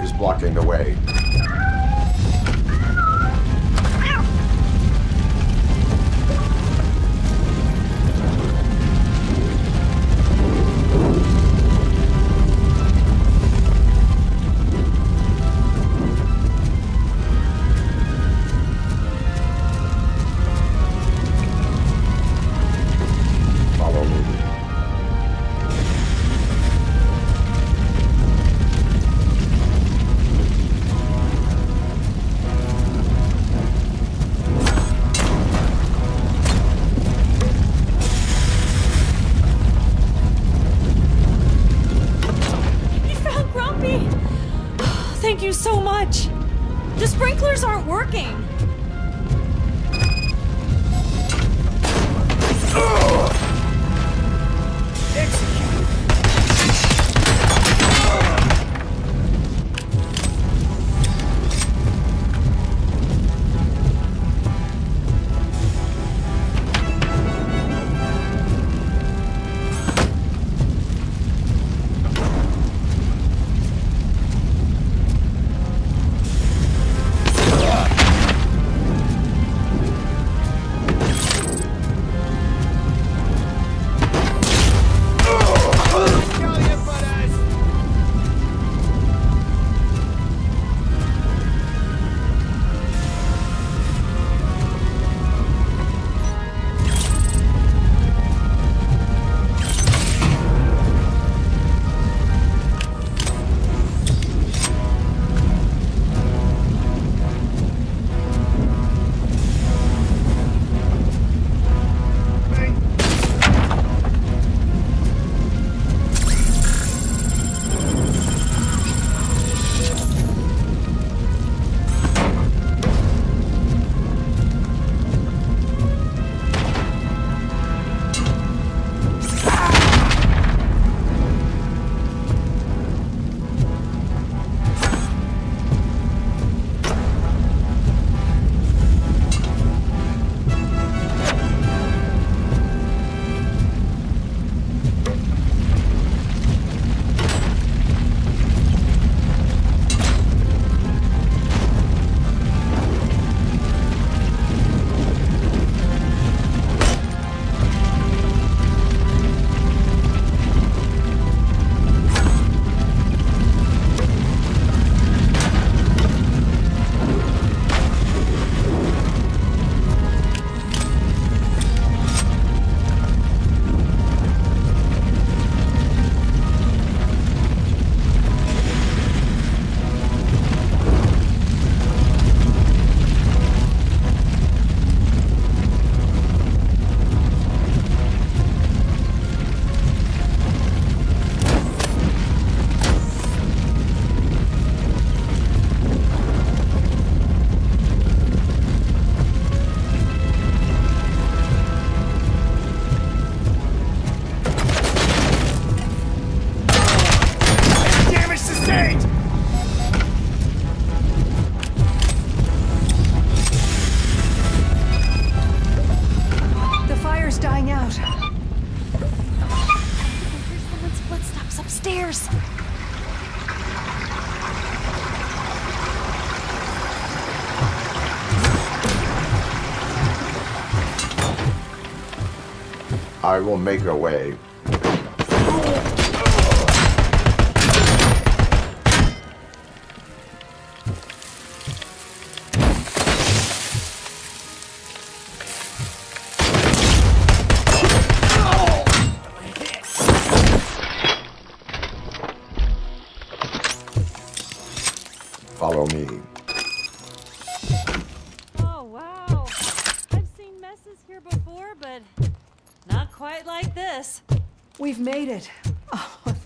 I will make a way.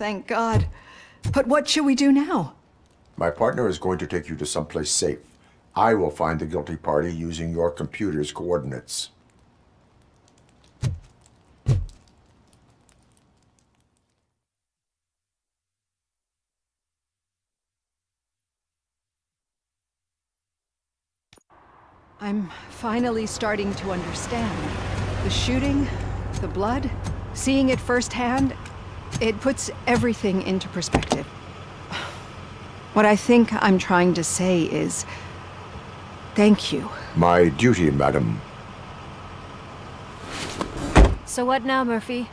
Thank God. But what should we do now? My partner is going to take you to someplace safe. I will find the guilty party using your computer's coordinates. I'm finally starting to understand. The shooting, the blood, seeing it firsthand, it puts everything into perspective. What I think I'm trying to say is thank you. My duty, madam. So what now, Murphy?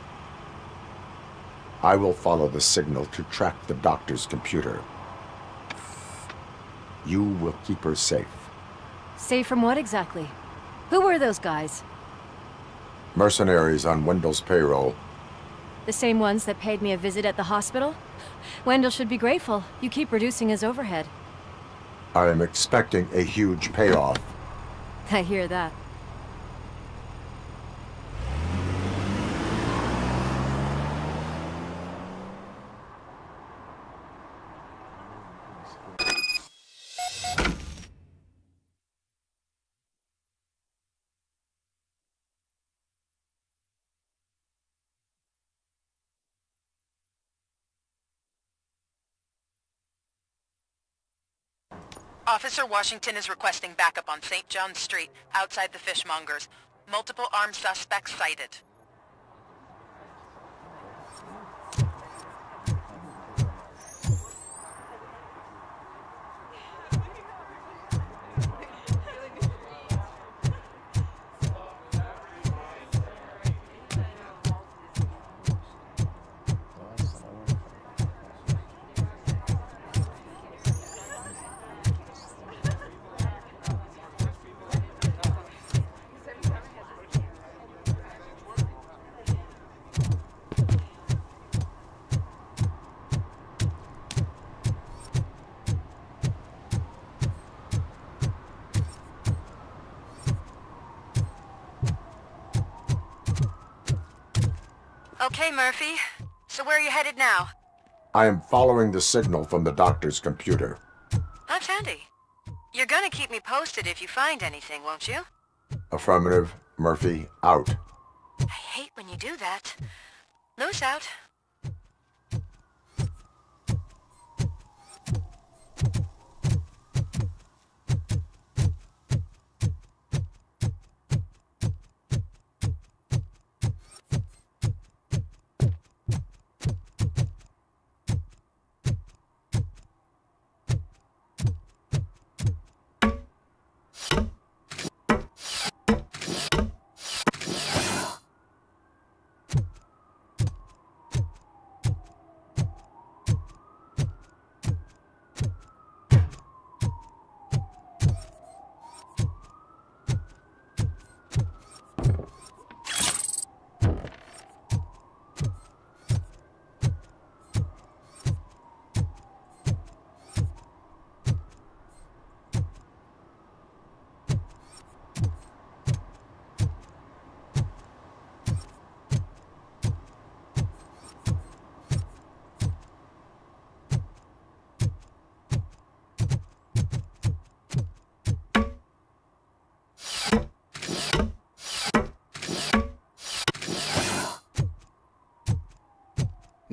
I will follow the signal to track the doctor's computer. You will keep her safe. Safe from what exactly? Who were those guys? Mercenaries on Wendell's payroll. The same ones that paid me a visit at the hospital? Wendell should be grateful. You keep reducing his overhead. I am expecting a huge payoff. I hear that. Officer Washington is requesting backup on St. John Street, outside the fishmongers. Multiple armed suspects sighted. Okay, Murphy. So where are you headed now? I am following the signal from the doctor's computer. That's handy. You're gonna keep me posted if you find anything, won't you? Affirmative, Murphy, out. I hate when you do that. Lewis out.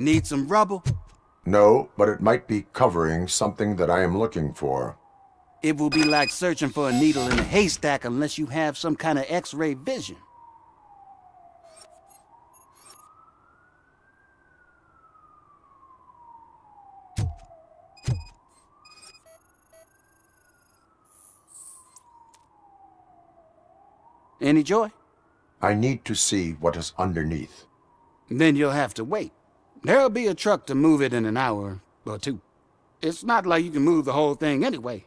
Need some rubble? No, but it might be covering something that I am looking for. It will be like searching for a needle in a haystack unless you have some kind of x-ray vision. Any joy? I need to see what is underneath. Then you'll have to wait. There'll be a truck to move it in an hour or two. It's not like you can move the whole thing anyway.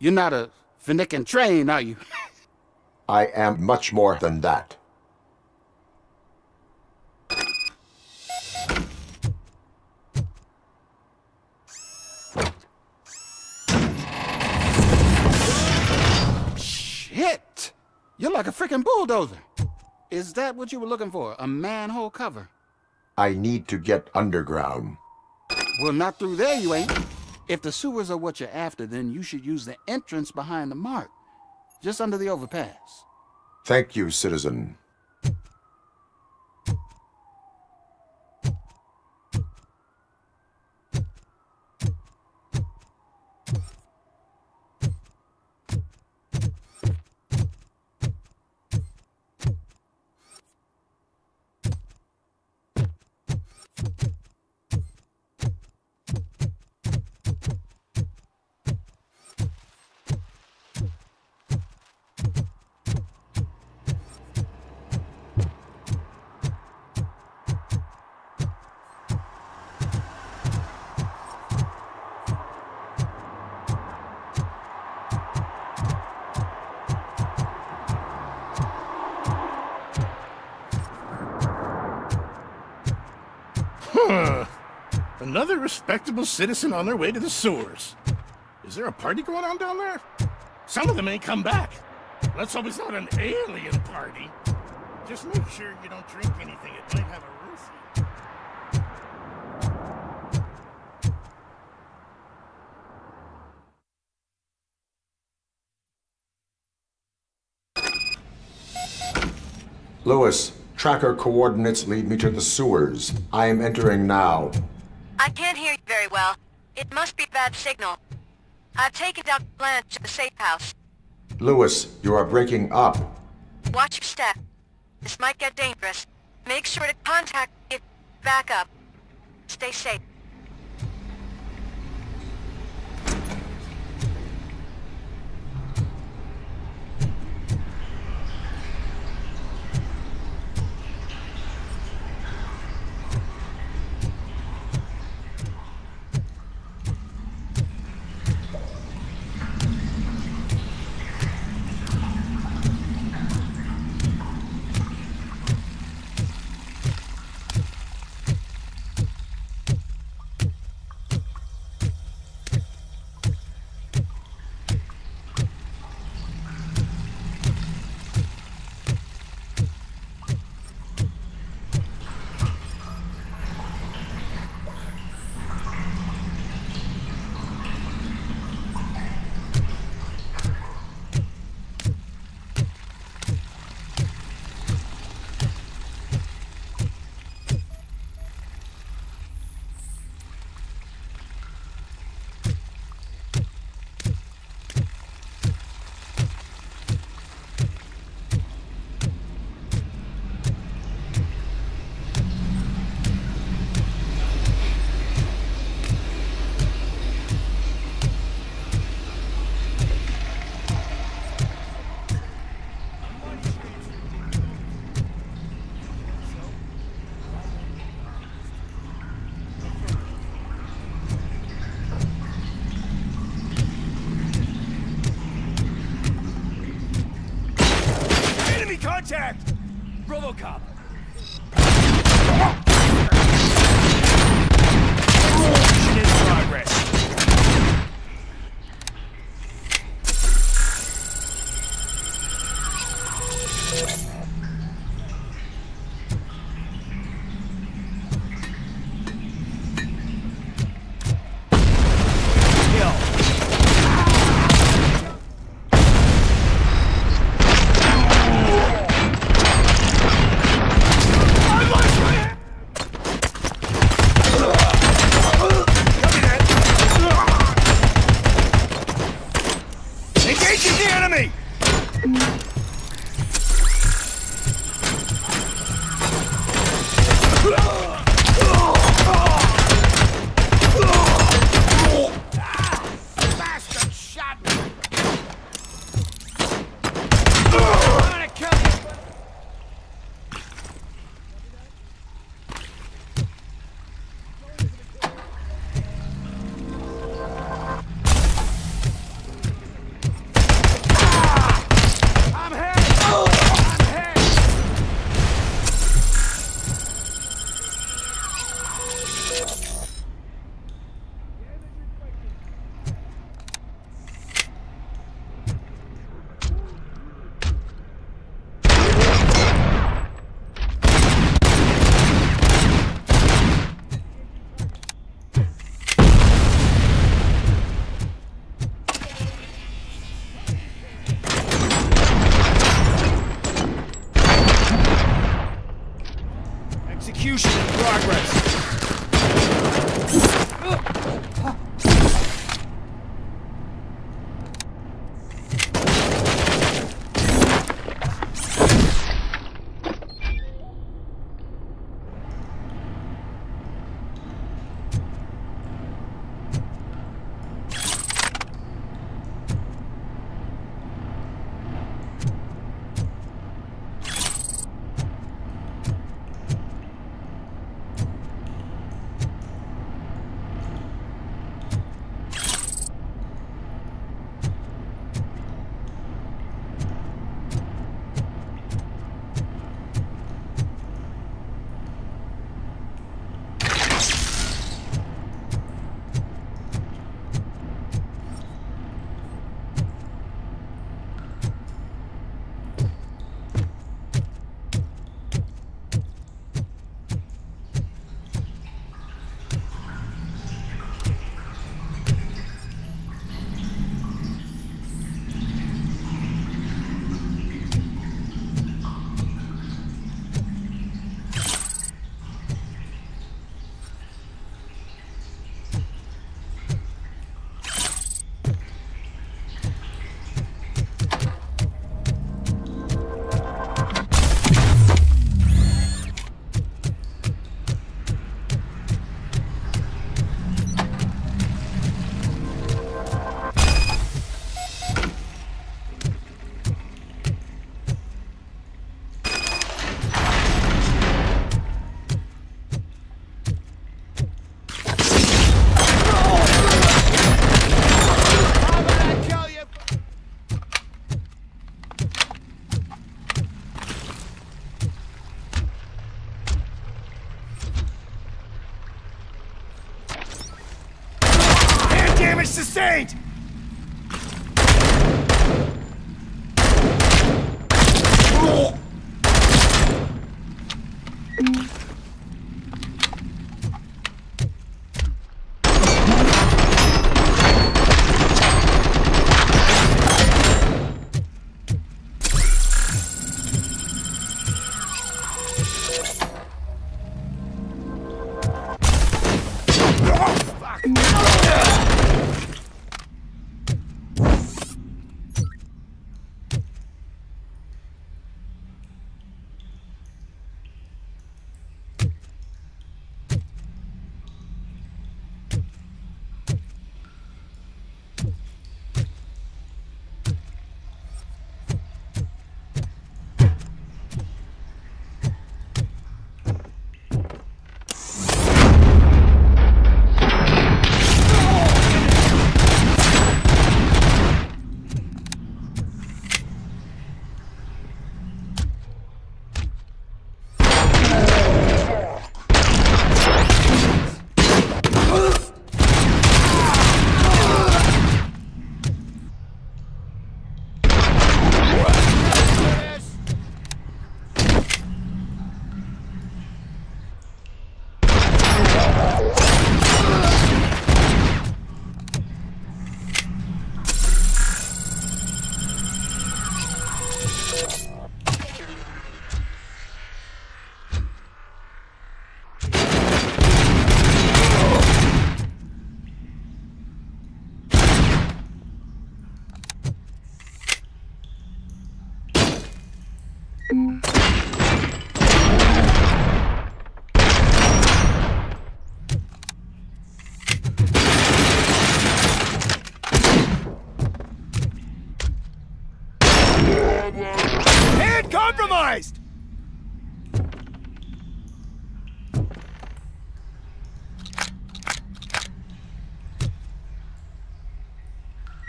You're not a finicking train, are you? I am much more than that. Shit! You're like a freaking bulldozer. Is that what you were looking for? A manhole cover? I need to get underground. Well, not through there, you ain't. If the sewers are what you're after, then you should use the entrance behind the mark, just under the overpass. Thank you, citizen. Respectable citizen on their way to the sewers. Is there a party going on down there? Some of them ain't come back. Let's hope it's not an alien party. Just make sure you don't drink anything it might have a roof. Lewis, tracker coordinates lead me to the sewers. I am entering now. I can't hear you very well. It must be bad signal. I've taken Dr. Blanche to the safe house. Lewis, you are breaking up. Watch your step. This might get dangerous. Make sure to contact me if back up. Stay safe. Enemy contact! Robocop!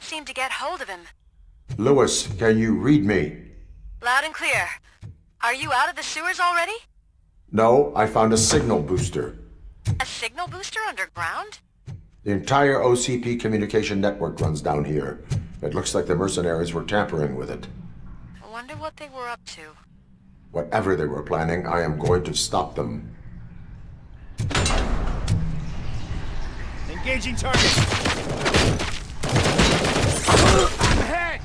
Can't seem to get hold of him. Lewis, can you read me? Loud and clear. Are you out of the sewers already? No, I found a signal booster. A signal booster underground? The entire OCP communication network runs down here. It looks like the mercenaries were tampering with it. I wonder what they were up to. Whatever they were planning, I am going to stop them. Engaging target. I'm ahead!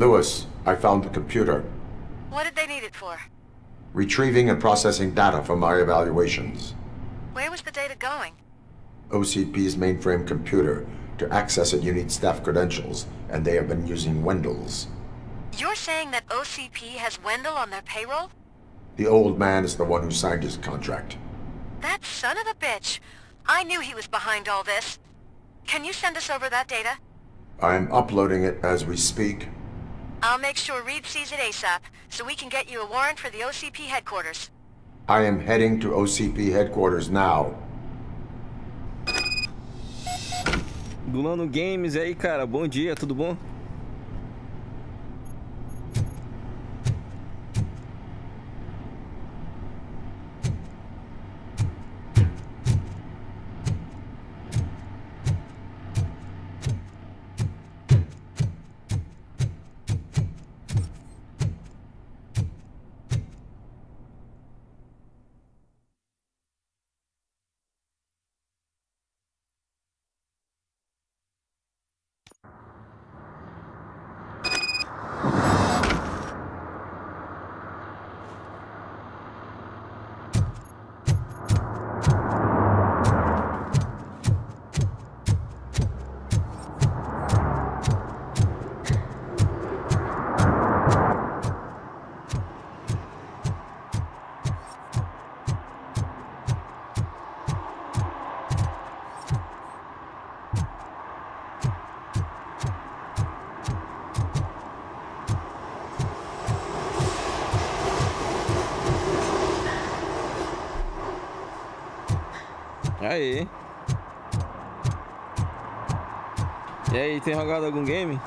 Lewis, I found the computer. What did they need it for? Retrieving and processing data from my evaluations. Where was the data going? OCP's mainframe computer. To access it, you need staff credentials, and they have been using Wendell's. You're saying that OCP has Wendell on their payroll? The old man is the one who signed his contract. That son of a bitch. I knew he was behind all this. Can you send us over that data? I'm uploading it as we speak. I'll make sure Reed sees it ASAP, so we can get you a warrant for the OCP headquarters. I am heading to OCP headquarters now. Gulano Games aí, cara, bom dia, tudo bom? Aí. E aí, tem jogado algum game?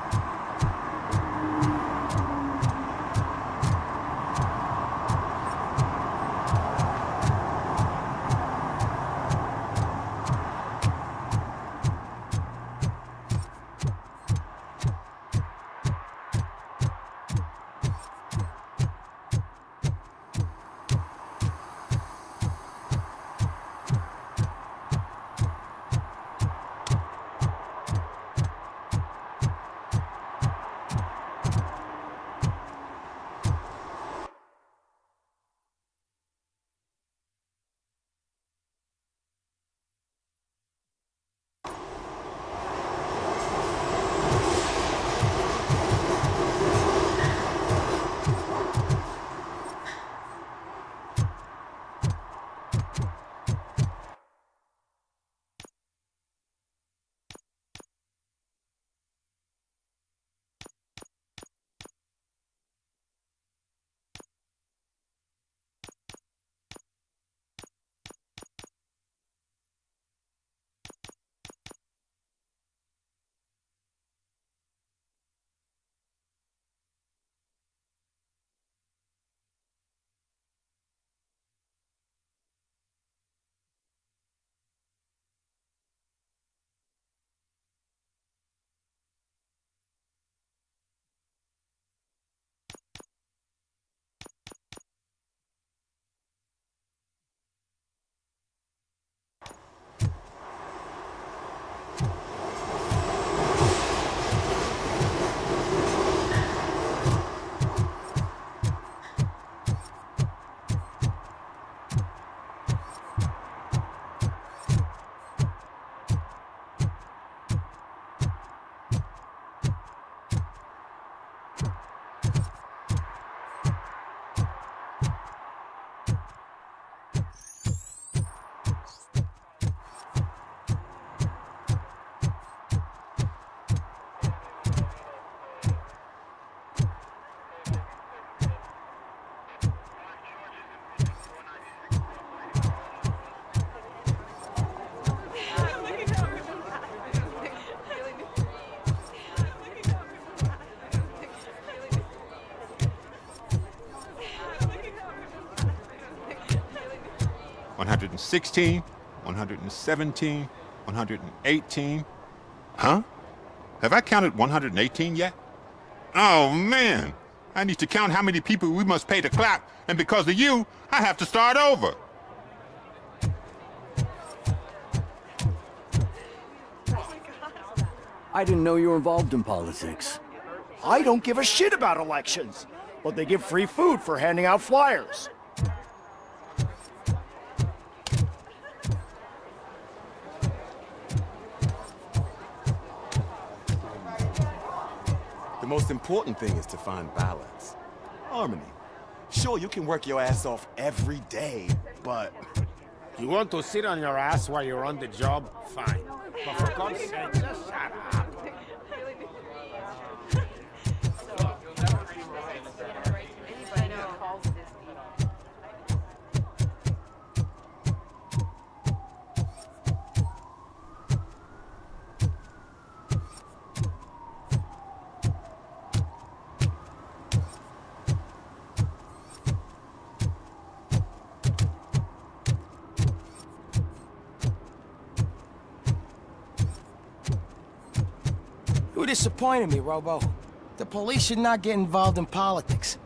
116, 117, 118. Huh? Have I counted 118 yet? Oh, man! I need to count how many people we must pay to clap, and because of you, I have to start over. I didn't know you were involved in politics. I don't give a shit about elections, but they give free food for handing out flyers. The most important thing is to find balance. Harmony. Sure, you can work your ass off every day, but... You want to sit on your ass while you're on the job? Fine. But for God's sake, just shut up. You disappointed me, Robo. The police should not get involved in politics.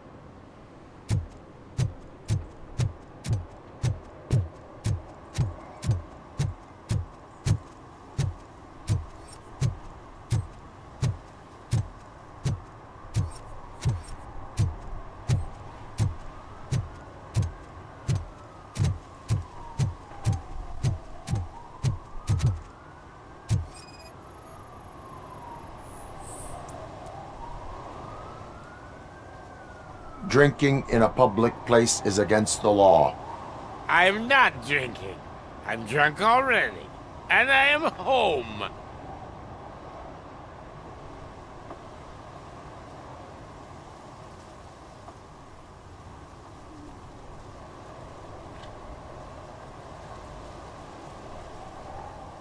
Drinking in a public place is against the law. I'm not drinking. I'm drunk already. And I am home.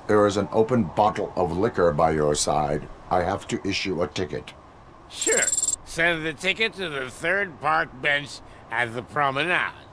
there is an open bottle of liquor by your side, I have to issue a ticket. Sure. Send the ticket to the third park bench at the promenade.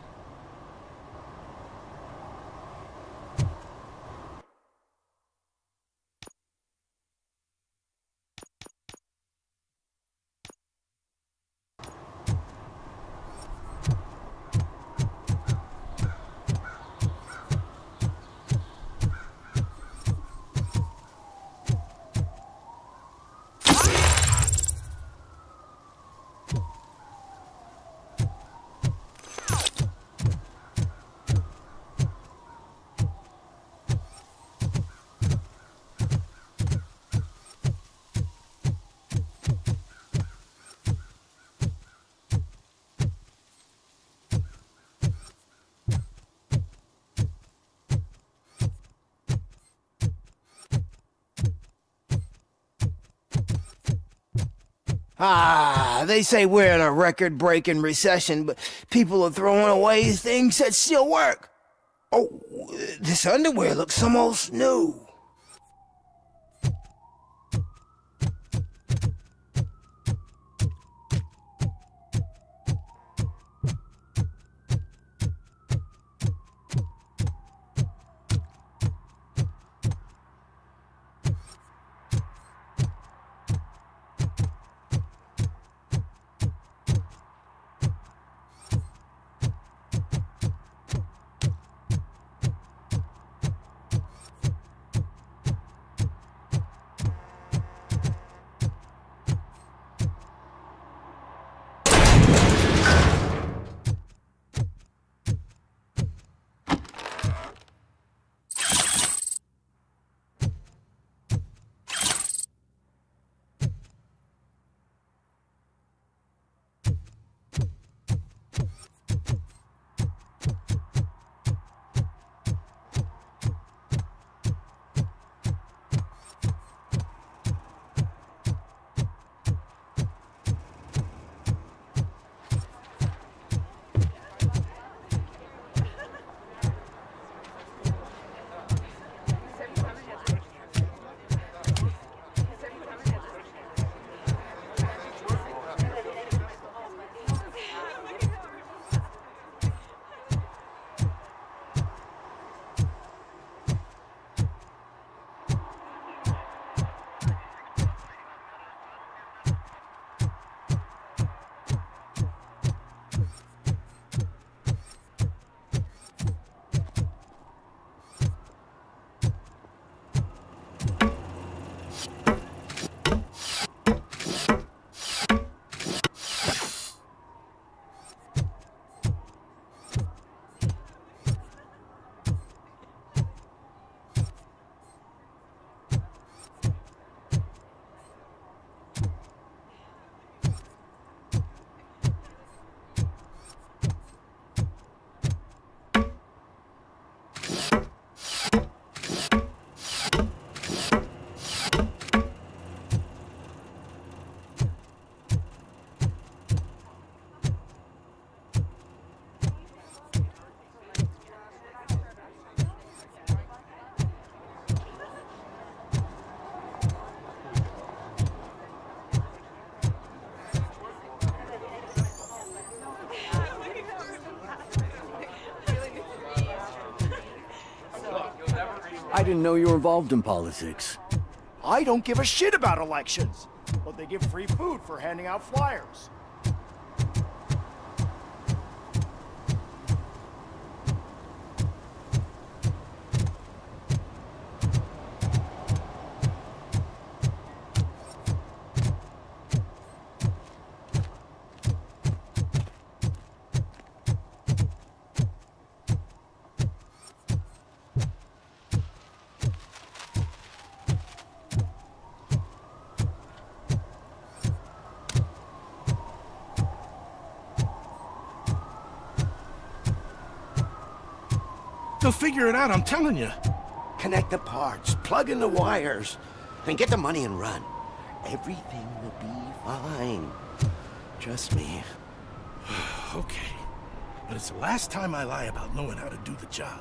Ah, they say we're in a record-breaking recession, but people are throwing away things that still work. Oh, this underwear looks almost new. Know you're involved in politics. I don't give a shit about elections, but they give free food for handing out flyers. They'll figure it out, I'm telling you. Connect the parts, plug in the wires, and get the money and run. Everything will be fine. Trust me. okay. But it's the last time I lie about knowing how to do the job.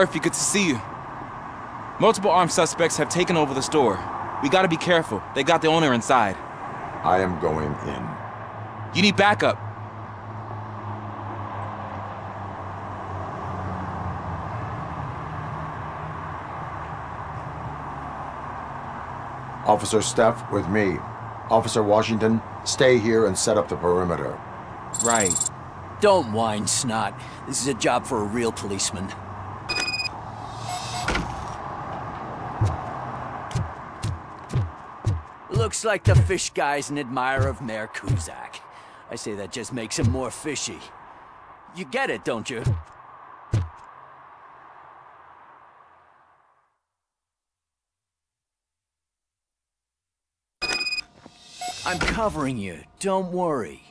Murphy, good to see you. Multiple armed suspects have taken over the store. We gotta be careful. They got the owner inside. I am going in. You need backup. Officer Steph, with me. Officer Washington, stay here and set up the perimeter. Right. Don't whine, Snot. This is a job for a real policeman. Like the fish guy's an admirer of Mayor Kuzak. I say that just makes him more fishy. You get it, don't you? I'm covering you. Don't worry.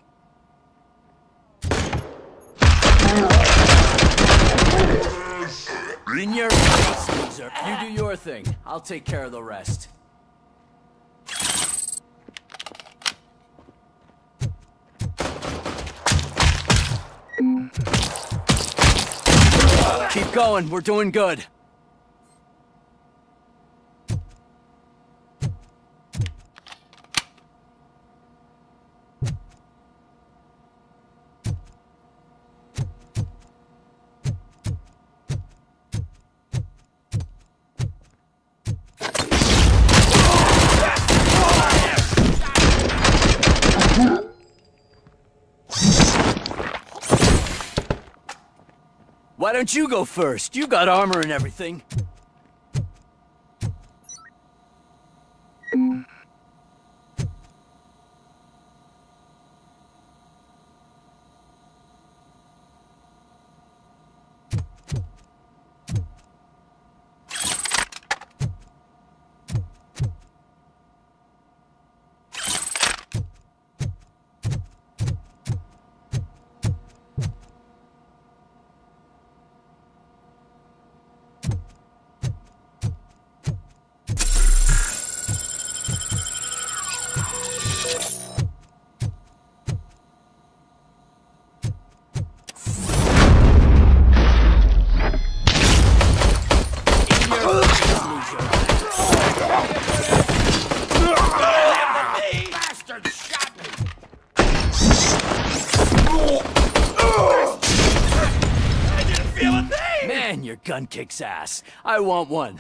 In your face, loser. You do your thing. I'll take care of the rest. Keep going. We're doing good. Why don't you go first? You got armor and everything. Kicks ass. I want one.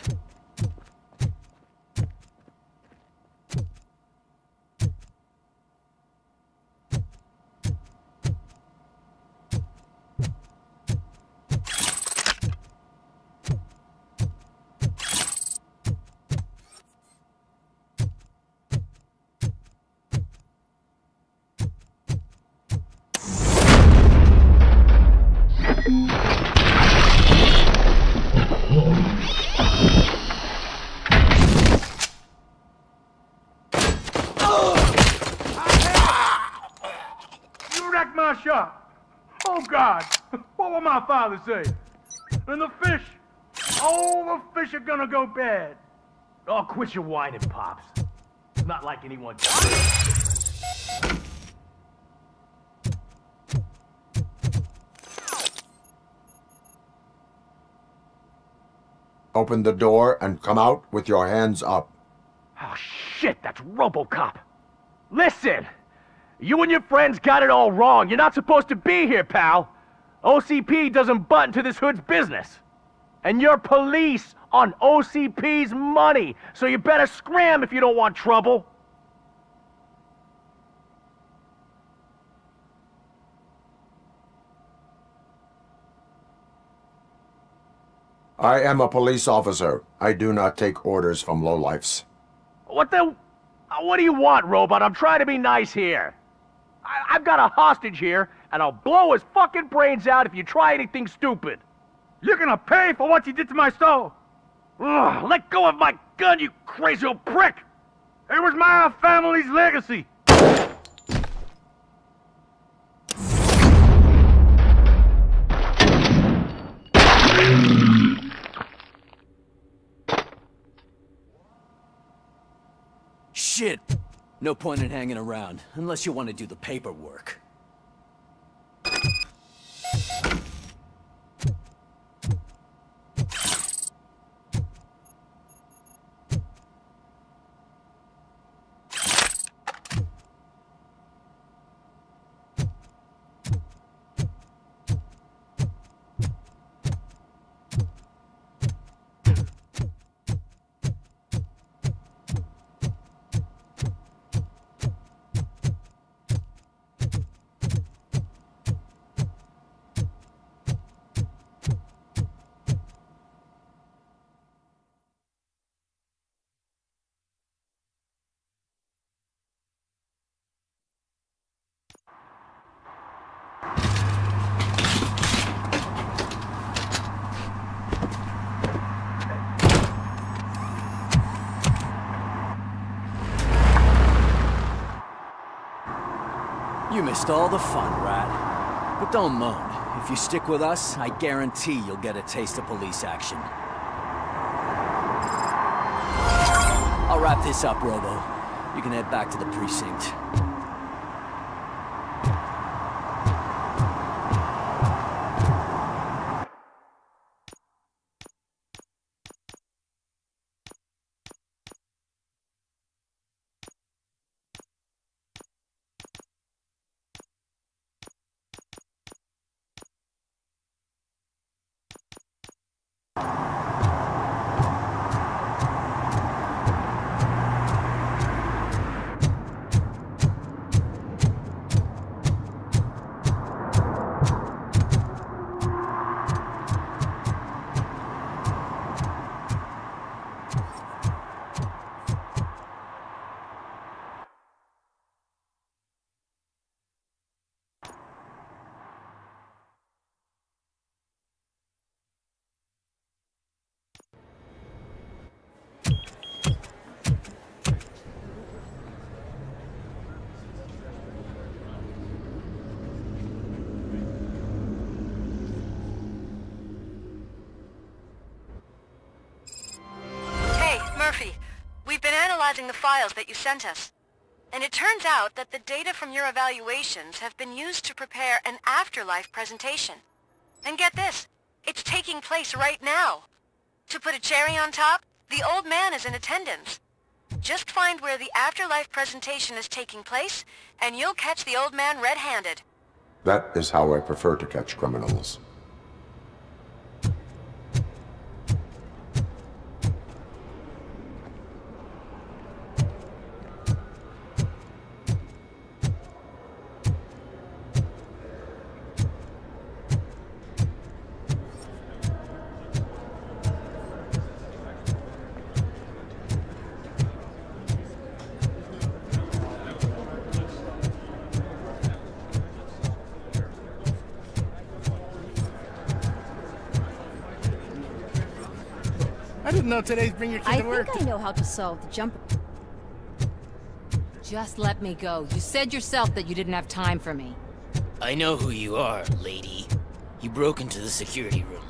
my father say? And the fish, all the fish are gonna go bad. Oh, quit your whining, Pops. It's not like anyone Open the door and come out with your hands up. Oh, shit, that's Robocop. Listen, you and your friends got it all wrong. You're not supposed to be here, pal. OCP doesn't butt into this hood's business. And you're police on OCP's money, so you better scram if you don't want trouble. I am a police officer. I do not take orders from lowlifes. What the... What do you want, Robot? I'm trying to be nice here. I, I've got a hostage here, and I'll blow his fucking brains out if you try anything stupid. You're gonna pay for what you did to my soul. Ugh, let go of my gun, you crazy old prick! It was my family's legacy. Shit! No point in hanging around, unless you want to do the paperwork. Missed all the fun, Rat. But don't moan. If you stick with us, I guarantee you'll get a taste of police action. I'll wrap this up, Robo. You can head back to the precinct. Hey, Murphy. We've been analyzing the files that you sent us. And it turns out that the data from your evaluations have been used to prepare an afterlife presentation. And get this, it's taking place right now. To put a cherry on top, the old man is in attendance. Just find where the afterlife presentation is taking place, and you'll catch the old man red-handed. That is how I prefer to catch criminals. I didn't know today's Bring Your Kid I to Work. think I know how to solve the jump. Just let me go. You said yourself that you didn't have time for me. I know who you are, lady. You broke into the security room.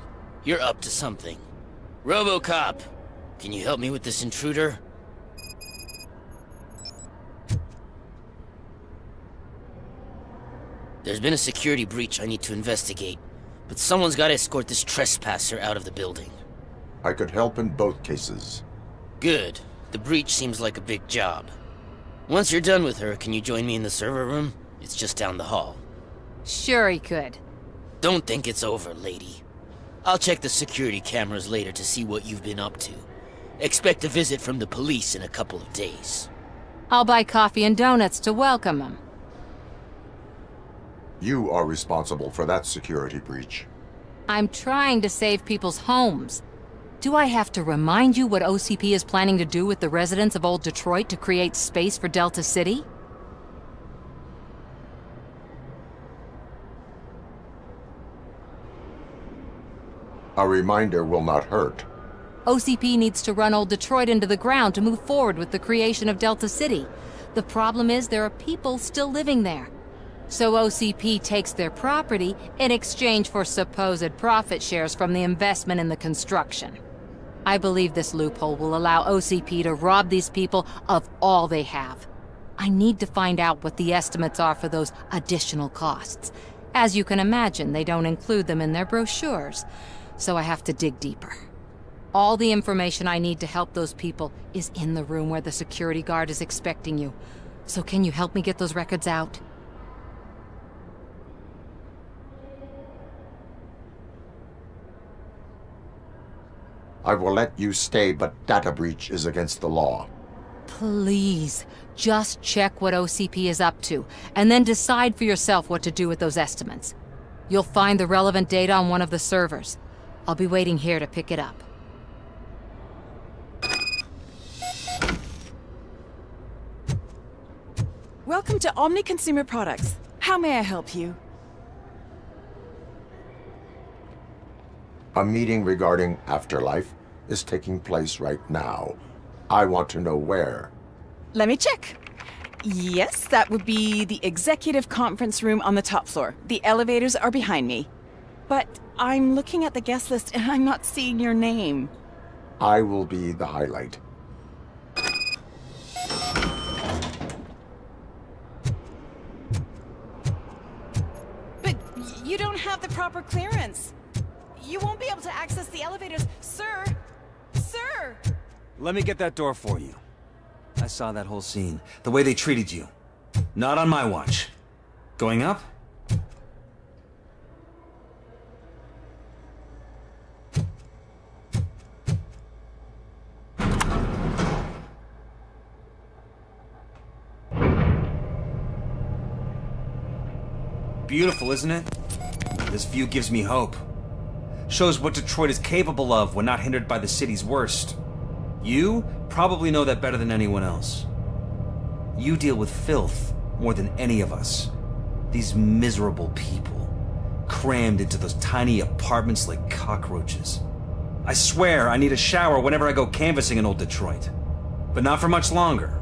You're up to something. Robocop, can you help me with this intruder? There's been a security breach I need to investigate, but someone's gotta escort this trespasser out of the building. I could help in both cases. Good. The breach seems like a big job. Once you're done with her, can you join me in the server room? It's just down the hall. Sure he could. Don't think it's over, lady. I'll check the security cameras later to see what you've been up to. Expect a visit from the police in a couple of days. I'll buy coffee and donuts to welcome him. You are responsible for that security breach. I'm trying to save people's homes. Do I have to remind you what OCP is planning to do with the residents of Old Detroit to create space for Delta City? A reminder will not hurt. OCP needs to run Old Detroit into the ground to move forward with the creation of Delta City. The problem is there are people still living there. So OCP takes their property in exchange for supposed profit shares from the investment in the construction. I believe this loophole will allow OCP to rob these people of all they have. I need to find out what the estimates are for those additional costs. As you can imagine, they don't include them in their brochures, so I have to dig deeper. All the information I need to help those people is in the room where the security guard is expecting you. So can you help me get those records out? I will let you stay, but data breach is against the law. Please, just check what OCP is up to, and then decide for yourself what to do with those estimates. You'll find the relevant data on one of the servers. I'll be waiting here to pick it up. Welcome to Omni Consumer Products. How may I help you? A meeting regarding afterlife is taking place right now. I want to know where. Let me check. Yes, that would be the executive conference room on the top floor. The elevators are behind me. But I'm looking at the guest list and I'm not seeing your name. I will be the highlight. But you don't have the proper clearance. You won't be able to access the elevators, sir. Sir! Let me get that door for you. I saw that whole scene. The way they treated you. Not on my watch. Going up? Beautiful, isn't it? This view gives me hope. Shows what Detroit is capable of when not hindered by the city's worst. You probably know that better than anyone else. You deal with filth more than any of us. These miserable people, crammed into those tiny apartments like cockroaches. I swear I need a shower whenever I go canvassing in old Detroit. But not for much longer.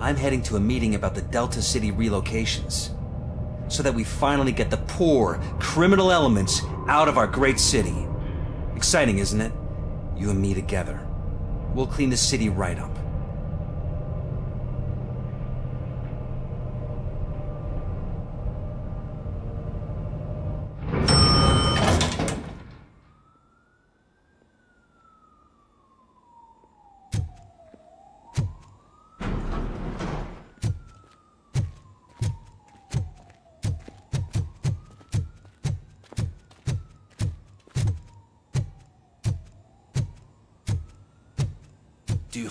I'm heading to a meeting about the Delta City relocations. So that we finally get the poor, criminal elements out of our great city. Exciting, isn't it? You and me together. We'll clean the city right up.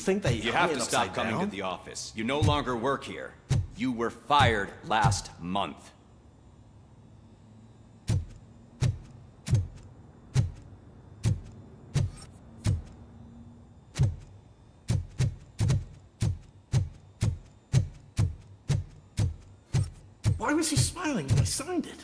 Think they You have to stop coming down? to the office. You no longer work here. You were fired last month. Why was he smiling when I signed it?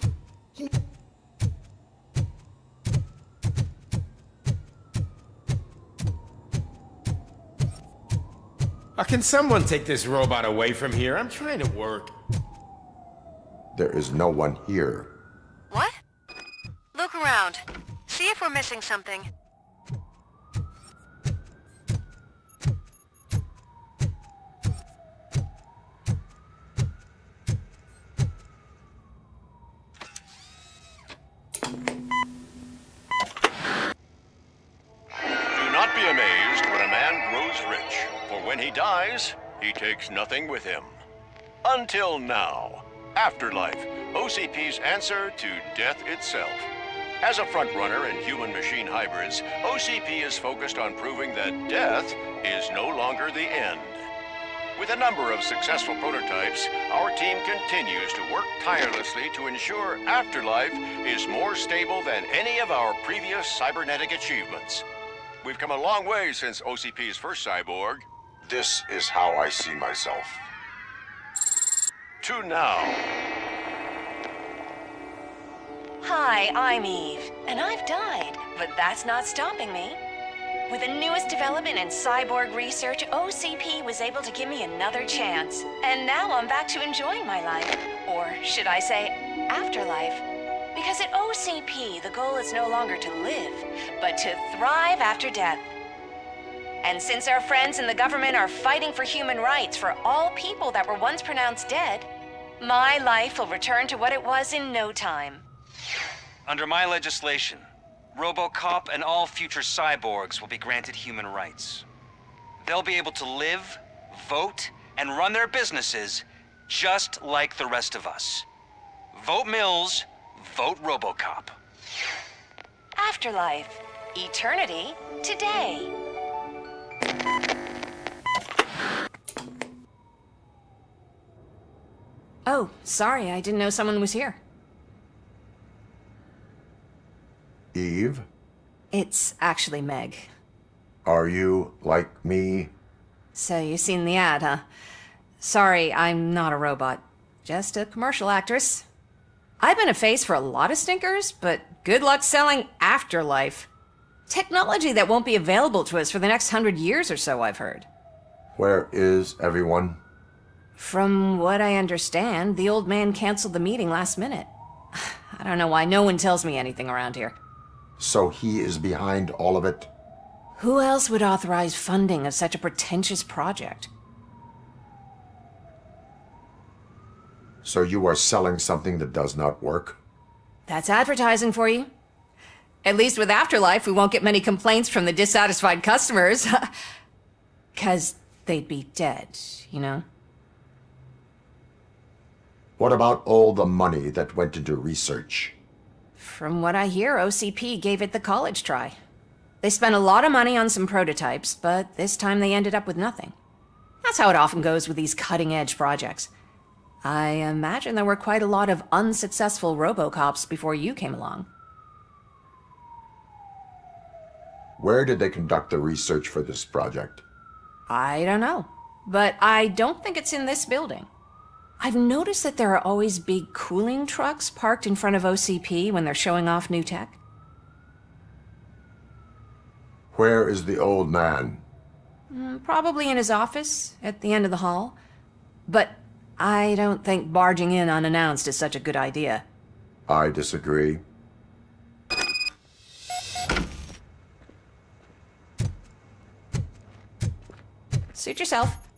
Can someone take this robot away from here? I'm trying to work. There is no one here. What? Look around. See if we're missing something. Until now. Afterlife, OCP's answer to death itself. As a frontrunner in human-machine hybrids, OCP is focused on proving that death is no longer the end. With a number of successful prototypes, our team continues to work tirelessly to ensure Afterlife is more stable than any of our previous cybernetic achievements. We've come a long way since OCP's first cyborg. This is how I see myself. To now. Hi, I'm Eve, and I've died, but that's not stopping me. With the newest development in cyborg research, OCP was able to give me another chance. And now I'm back to enjoying my life. Or should I say, afterlife. Because at OCP, the goal is no longer to live, but to thrive after death. And since our friends in the government are fighting for human rights for all people that were once pronounced dead, my life will return to what it was in no time. Under my legislation, Robocop and all future cyborgs will be granted human rights. They'll be able to live, vote, and run their businesses just like the rest of us. Vote Mills, vote Robocop. Afterlife. Eternity. Today. Oh, sorry, I didn't know someone was here. Eve, It's actually Meg. are you like me? So you seen the ad, huh? Sorry, I'm not a robot. Just a commercial actress. I've been a face for a lot of stinkers, but good luck selling Afterlife. Technology that won't be available to us for the next hundred years or so, I've heard. Where is everyone? From what I understand, the old man canceled the meeting last minute. I don't know why no one tells me anything around here. So he is behind all of it? Who else would authorize funding of such a pretentious project? So you are selling something that does not work? That's advertising for you. At least with Afterlife, we won't get many complaints from the dissatisfied customers. Because they'd be dead, you know? What about all the money that went into research? From what I hear, OCP gave it the college try. They spent a lot of money on some prototypes, but this time they ended up with nothing. That's how it often goes with these cutting edge projects. I imagine there were quite a lot of unsuccessful Robocops before you came along. Where did they conduct the research for this project? I don't know, but I don't think it's in this building. I've noticed that there are always big cooling trucks parked in front of OCP when they're showing off new tech. Where is the old man? Mm, Probably in his office at the end of the hall. But I don't think barging in unannounced is such a good idea. I disagree. Suit yourself.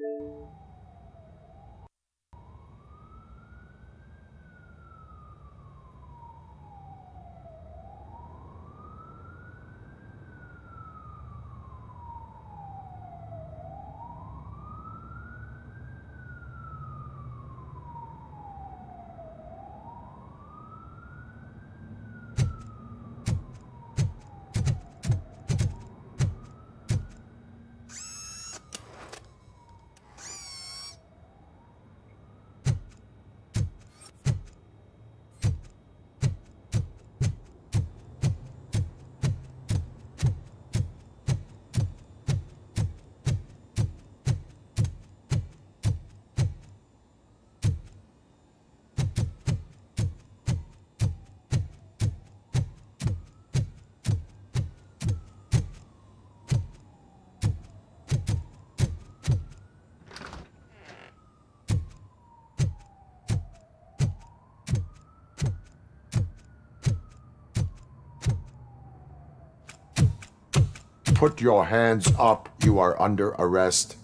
Música Put your hands up. You are under arrest.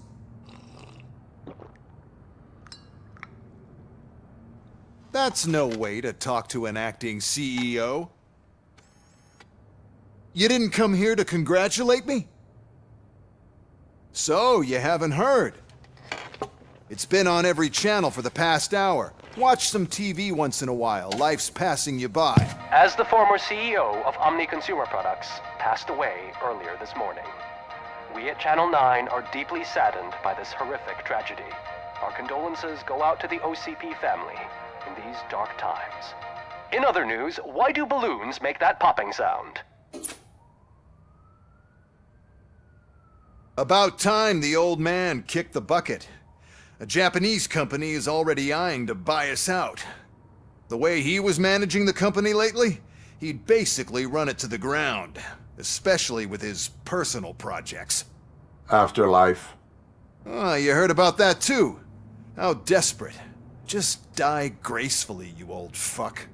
That's no way to talk to an acting CEO. You didn't come here to congratulate me? So, you haven't heard. It's been on every channel for the past hour. Watch some TV once in a while. Life's passing you by. As the former CEO of Omni Consumer Products passed away earlier this morning, we at Channel 9 are deeply saddened by this horrific tragedy. Our condolences go out to the OCP family in these dark times. In other news, why do balloons make that popping sound? About time the old man kicked the bucket. A Japanese company is already eyeing to buy us out. The way he was managing the company lately, he'd basically run it to the ground, especially with his personal projects. Afterlife. Ah, you heard about that too. How desperate. Just die gracefully, you old fuck.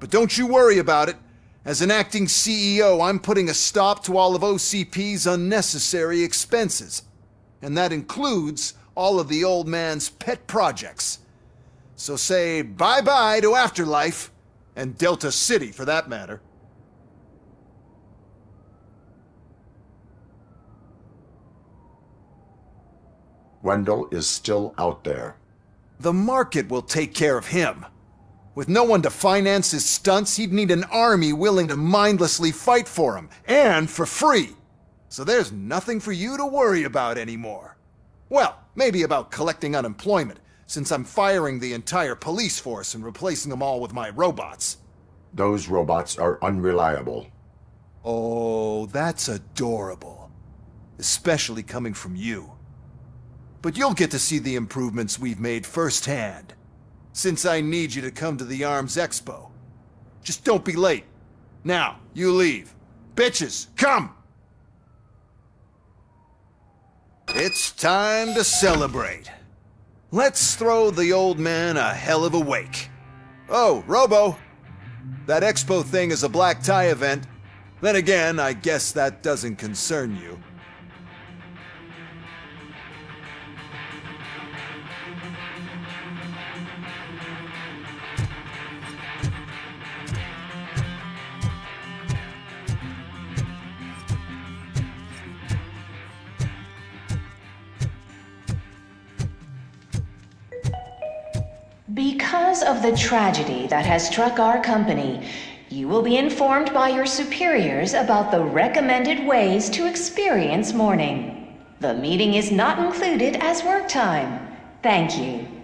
But don't you worry about it. As an acting CEO, I'm putting a stop to all of OCP's unnecessary expenses. And that includes all of the old man's pet projects. So say bye-bye to Afterlife, and Delta City for that matter. Wendell is still out there. The market will take care of him. With no one to finance his stunts, he'd need an army willing to mindlessly fight for him, and for free. So there's nothing for you to worry about anymore. Well, maybe about collecting unemployment, since I'm firing the entire police force and replacing them all with my robots. Those robots are unreliable. Oh, that's adorable. Especially coming from you. But you'll get to see the improvements we've made firsthand. Since I need you to come to the ARMS Expo. Just don't be late. Now, you leave. Bitches, come! It's time to celebrate. Let's throw the old man a hell of a wake. Oh, Robo! That expo thing is a black tie event. Then again, I guess that doesn't concern you. Because of the tragedy that has struck our company, you will be informed by your superiors about the recommended ways to experience mourning. The meeting is not included as work time. Thank you.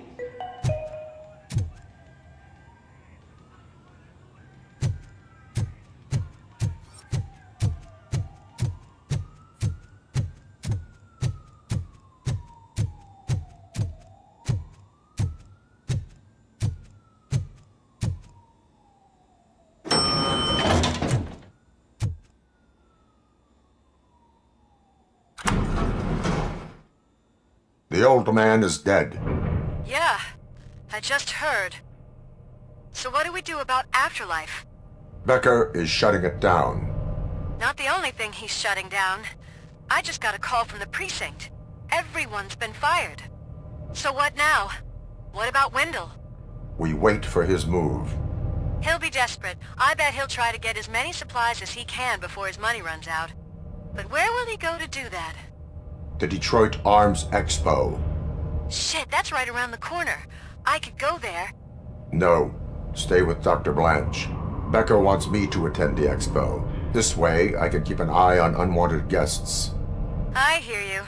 The man is dead. Yeah, I just heard. So what do we do about Afterlife? Becker is shutting it down. Not the only thing he's shutting down. I just got a call from the precinct. Everyone's been fired. So what now? What about Wendell? We wait for his move. He'll be desperate. I bet he'll try to get as many supplies as he can before his money runs out. But where will he go to do that? The Detroit Arms Expo. Shit, that's right around the corner. I could go there. No. Stay with Dr. Blanche. Becker wants me to attend the expo. This way, I can keep an eye on unwanted guests. I hear you.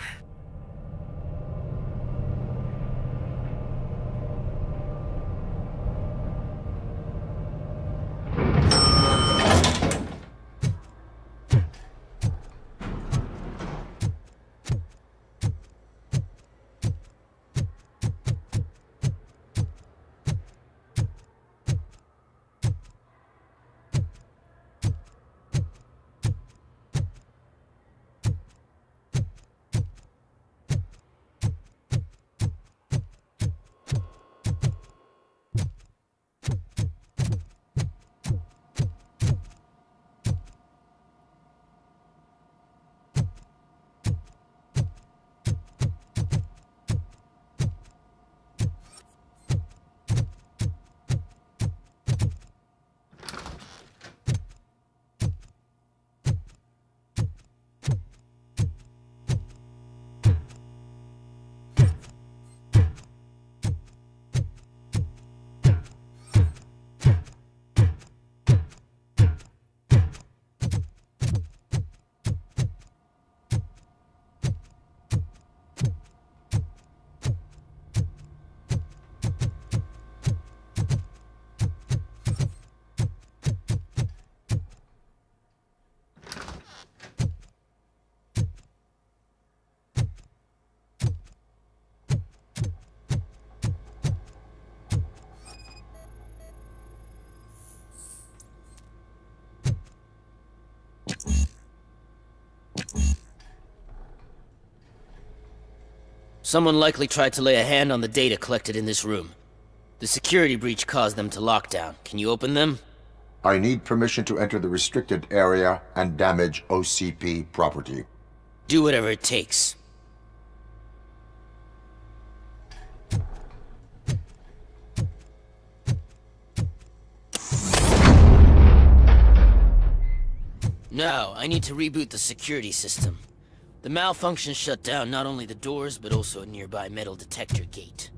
Someone likely tried to lay a hand on the data collected in this room. The security breach caused them to lock down. Can you open them? I need permission to enter the restricted area and damage OCP property. Do whatever it takes. Now, I need to reboot the security system. The malfunction shut down not only the doors, but also a nearby metal detector gate.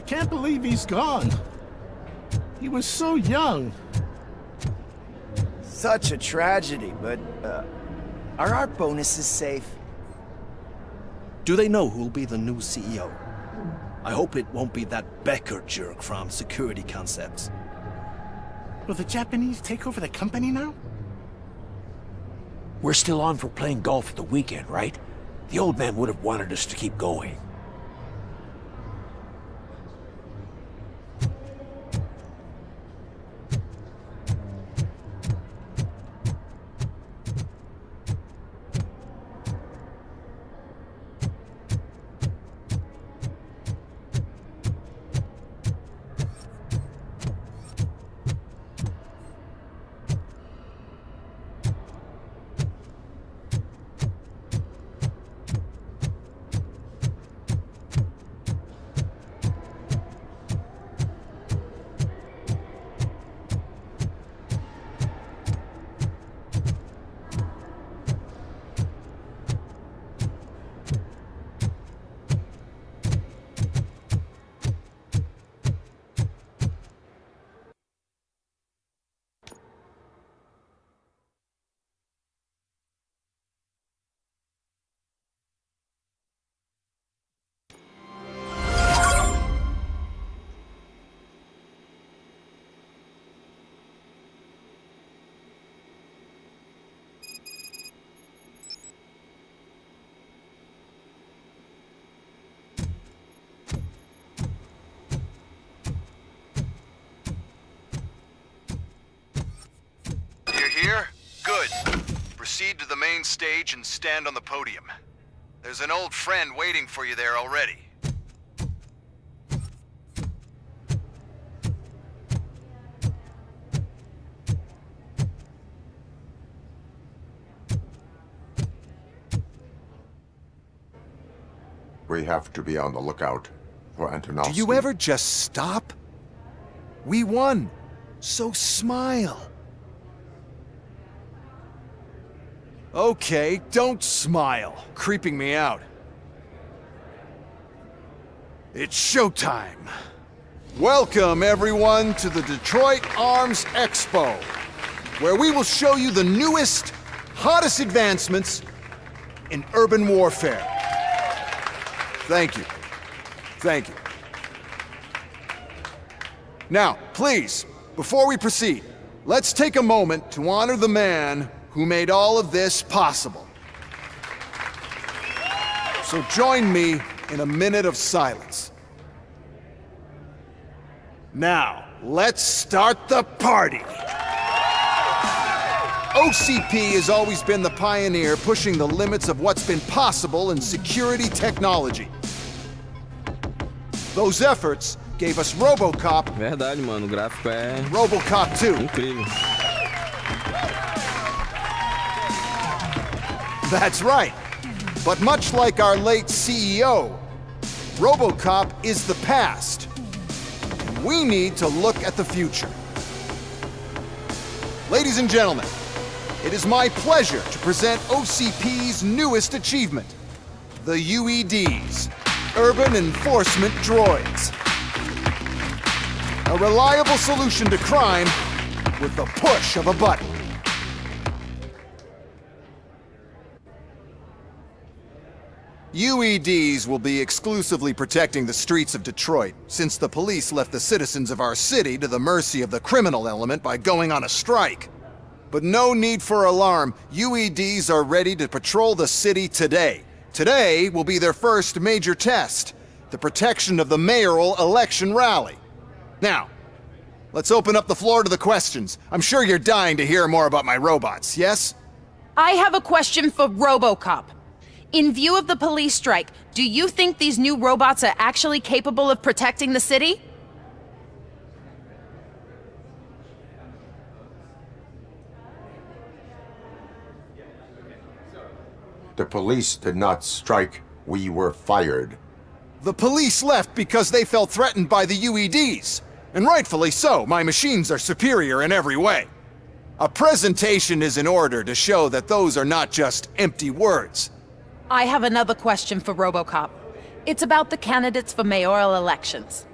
Believe he's gone. He was so young. Such a tragedy, but, uh, are our bonuses safe? Do they know who'll be the new CEO? I hope it won't be that Becker jerk from Security Concepts. Will the Japanese take over the company now? We're still on for playing golf at the weekend, right? The old man would have wanted us to keep going. Proceed to the main stage and stand on the podium. There's an old friend waiting for you there already. We have to be on the lookout for Antonovsky. Do you ever just stop? We won. So smile. Okay, don't smile. Creeping me out. It's showtime. Welcome, everyone, to the Detroit Arms Expo, where we will show you the newest, hottest advancements in urban warfare. Thank you. Thank you. Now, please, before we proceed, let's take a moment to honor the man who made all of this possible. So join me in a minute of silence. Now, let's start the party. OCP has always been the pioneer pushing the limits of what's been possible in security technology. Those efforts gave us RoboCop, Verdade, mano. O gráfico é. RoboCop 2, Incrível. That's right. But much like our late CEO, RoboCop is the past. We need to look at the future. Ladies and gentlemen, it is my pleasure to present OCP's newest achievement, the UEDs, Urban Enforcement Droids. A reliable solution to crime with the push of a button. UEDs will be exclusively protecting the streets of Detroit, since the police left the citizens of our city to the mercy of the criminal element by going on a strike. But no need for alarm, UEDs are ready to patrol the city today. Today will be their first major test, the protection of the mayoral election rally. Now, let's open up the floor to the questions. I'm sure you're dying to hear more about my robots, yes? I have a question for Robocop. In view of the police strike, do you think these new robots are actually capable of protecting the city? The police did not strike. We were fired. The police left because they felt threatened by the UEDs. And rightfully so, my machines are superior in every way. A presentation is in order to show that those are not just empty words. I have another question for Robocop. It's about the candidates for mayoral elections.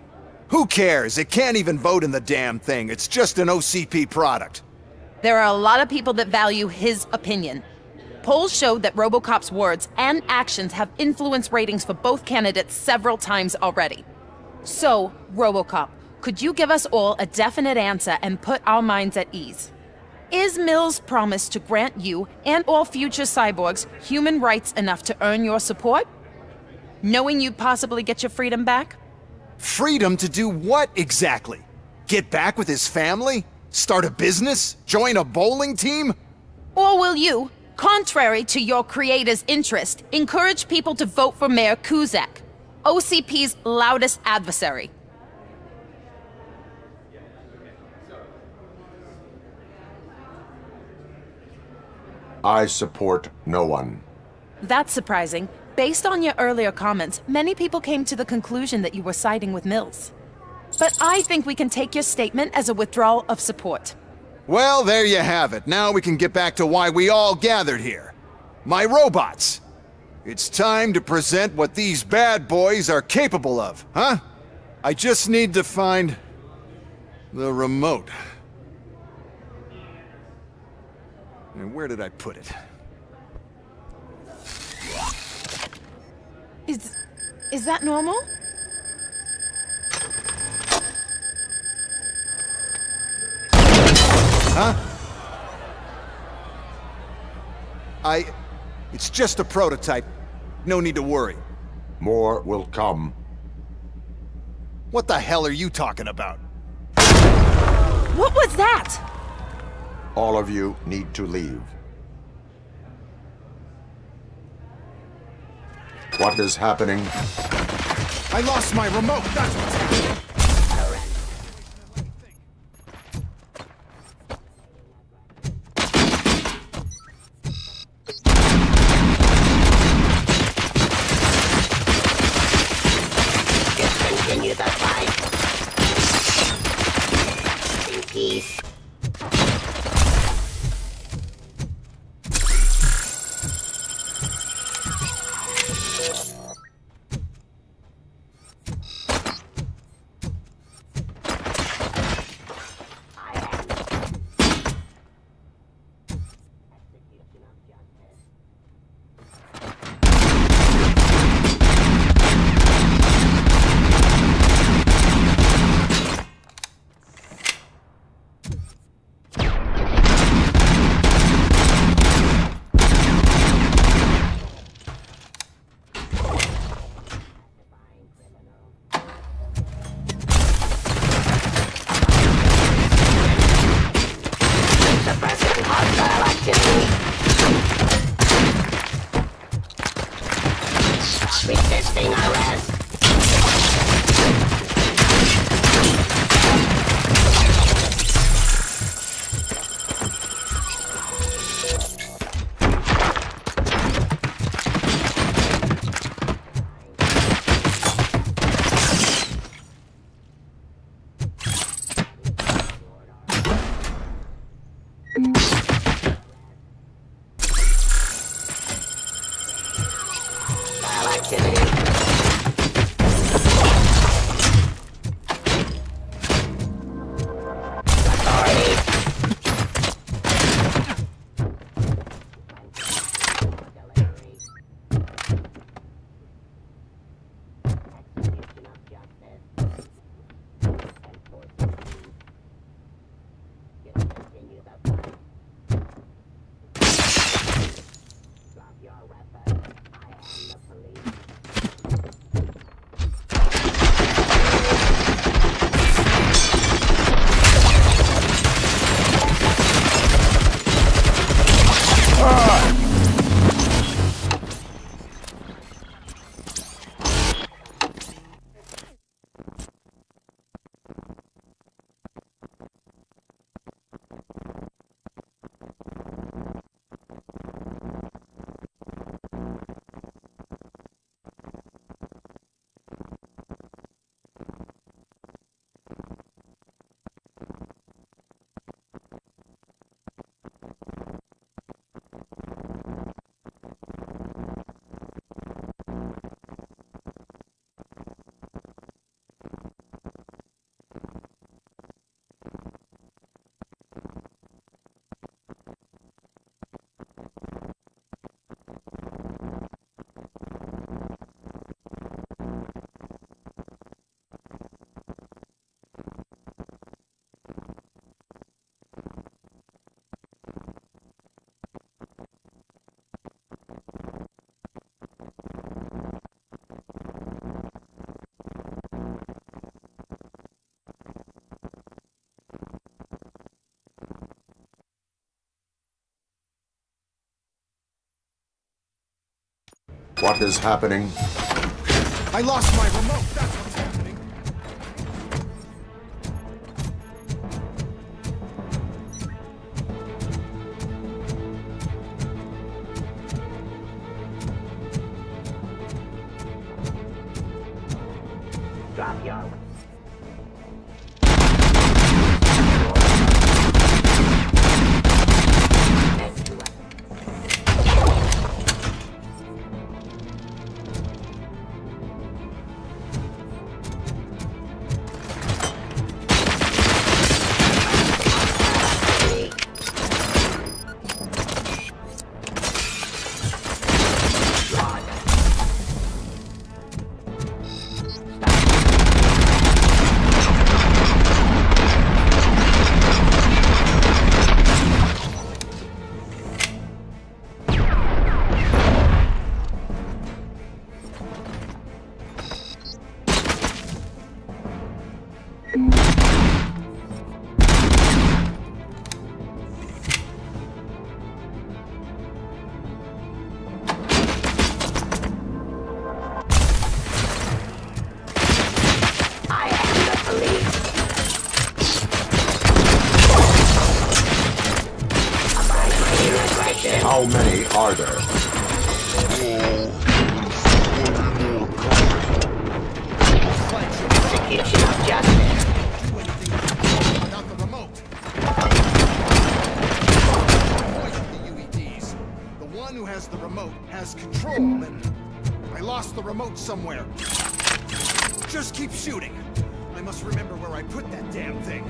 Who cares? It can't even vote in the damn thing. It's just an OCP product. There are a lot of people that value his opinion. Polls showed that Robocop's words and actions have influenced ratings for both candidates several times already. So, Robocop, could you give us all a definite answer and put our minds at ease? Is Mills' promise to grant you and all future cyborgs human rights enough to earn your support? Knowing you'd possibly get your freedom back? Freedom to do what exactly? Get back with his family? Start a business? Join a bowling team? Or will you, contrary to your creator's interest, encourage people to vote for Mayor Kuzak, OCP's loudest adversary? I support no one. That's surprising. Based on your earlier comments, many people came to the conclusion that you were siding with Mills. But I think we can take your statement as a withdrawal of support. Well, there you have it. Now we can get back to why we all gathered here. My robots. It's time to present what these bad boys are capable of, huh? I just need to find... the remote. And where did I put it? Is... is that normal? Huh? I... It's just a prototype. No need to worry. More will come. What the hell are you talking about? What was that? All of you need to leave. What is happening? I lost my remote, that's what's happening! What is happening? I lost my remote. Somewhere. Just keep shooting. I must remember where I put that damn thing.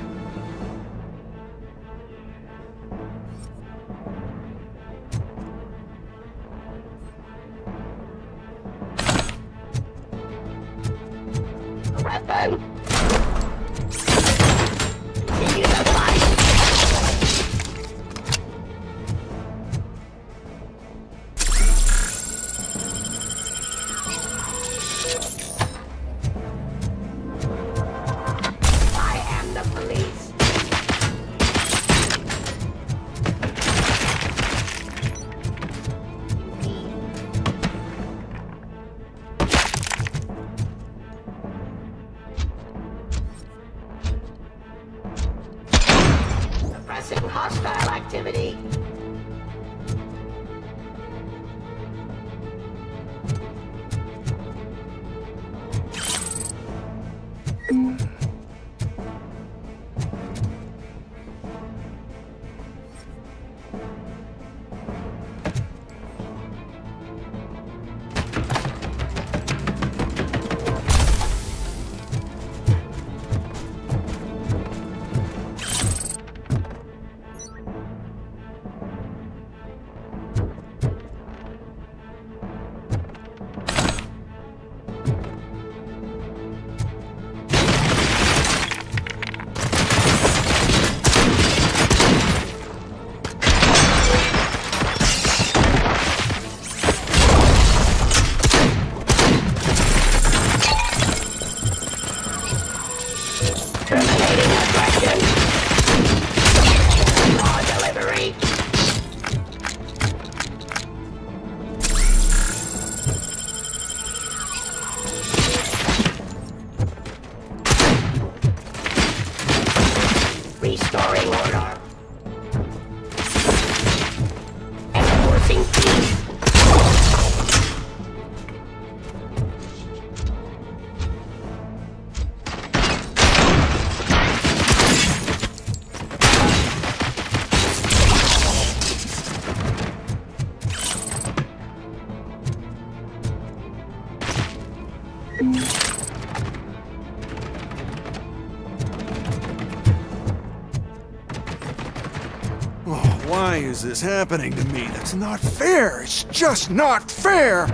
Is this happening to me? That's not fair. It's just not fair.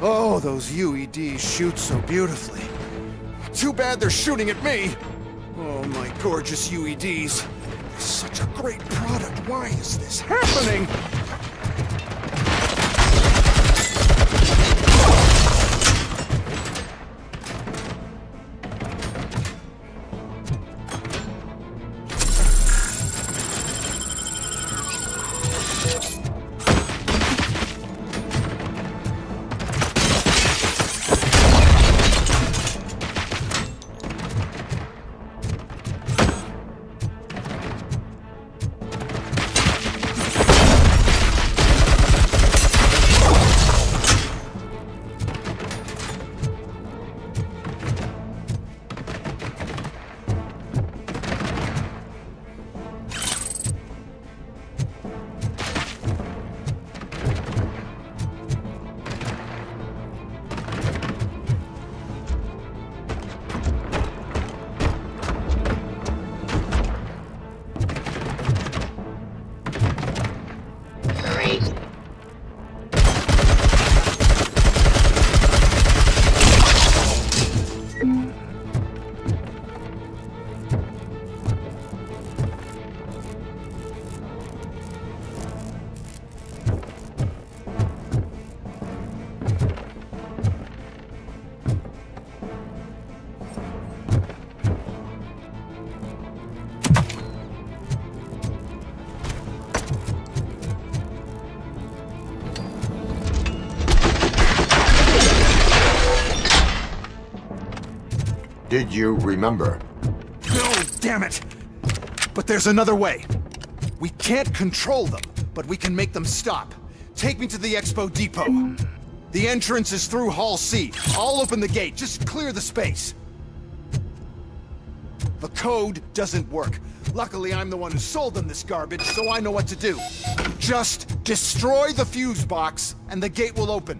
Oh, those UEDs shoot so beautifully. Too bad they're shooting at me. Oh, my gorgeous UEDs. Such a great product. Why is this happening? You remember? No, damn it! But there's another way. We can't control them, but we can make them stop. Take me to the Expo Depot. The entrance is through Hall C. I'll open the gate. Just clear the space. The code doesn't work. Luckily, I'm the one who sold them this garbage, so I know what to do. Just destroy the fuse box, and the gate will open.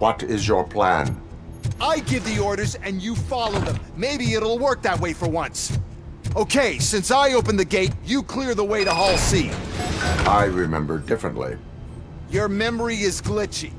What is your plan? I give the orders and you follow them. Maybe it'll work that way for once. Okay, since I opened the gate, you clear the way to Hall C. I remember differently. Your memory is glitchy.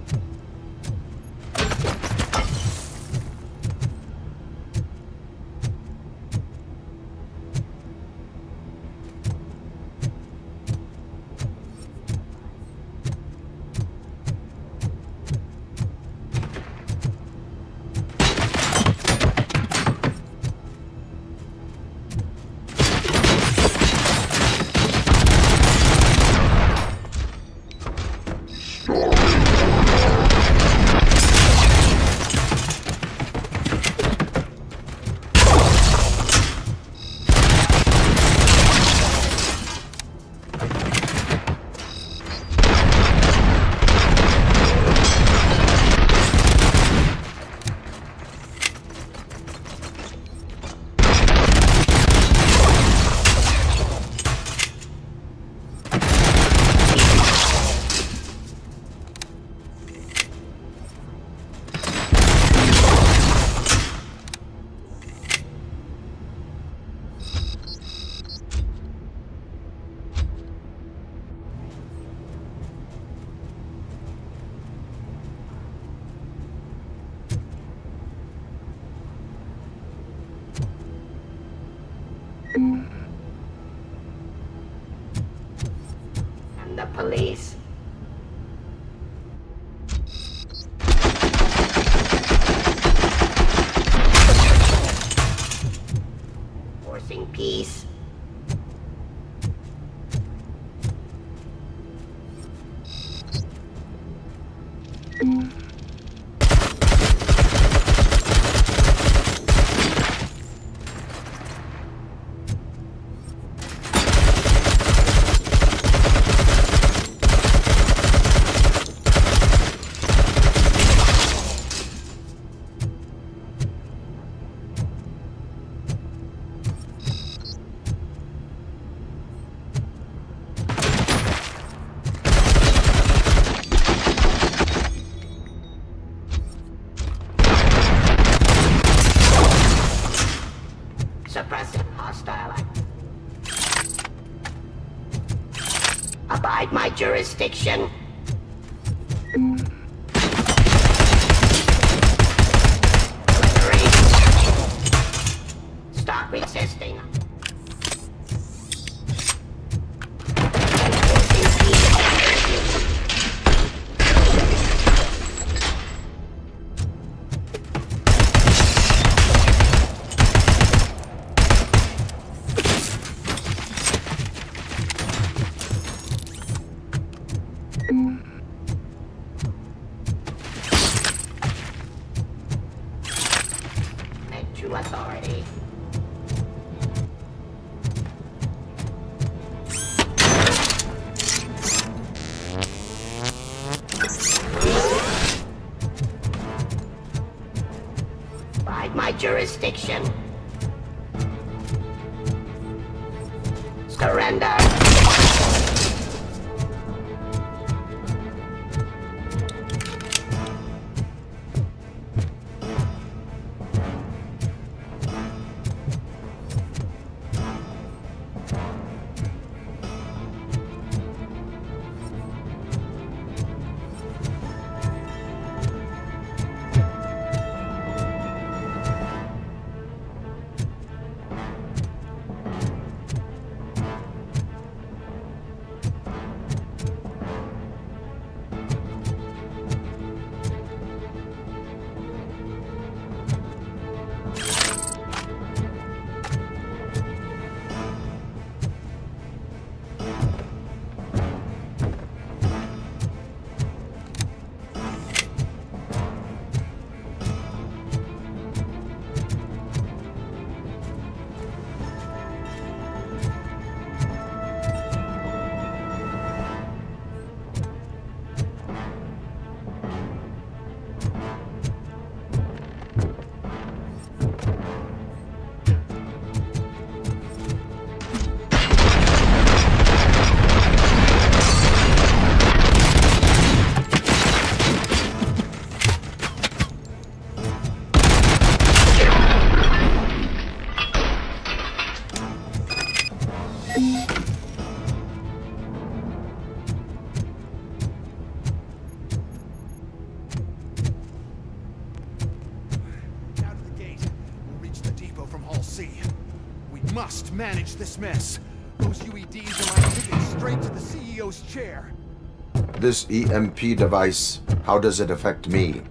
My mess. Those UEDs are my ticket straight to the CEO's chair. This EMP device, how does it affect me?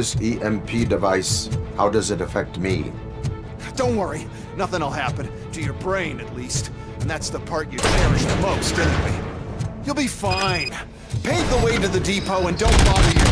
This EMP device, how does it affect me? Don't worry, nothing'll happen. To your brain, at least. And that's the part you cherish the most, anyway. You'll be fine. Pave the way to the depot and don't bother your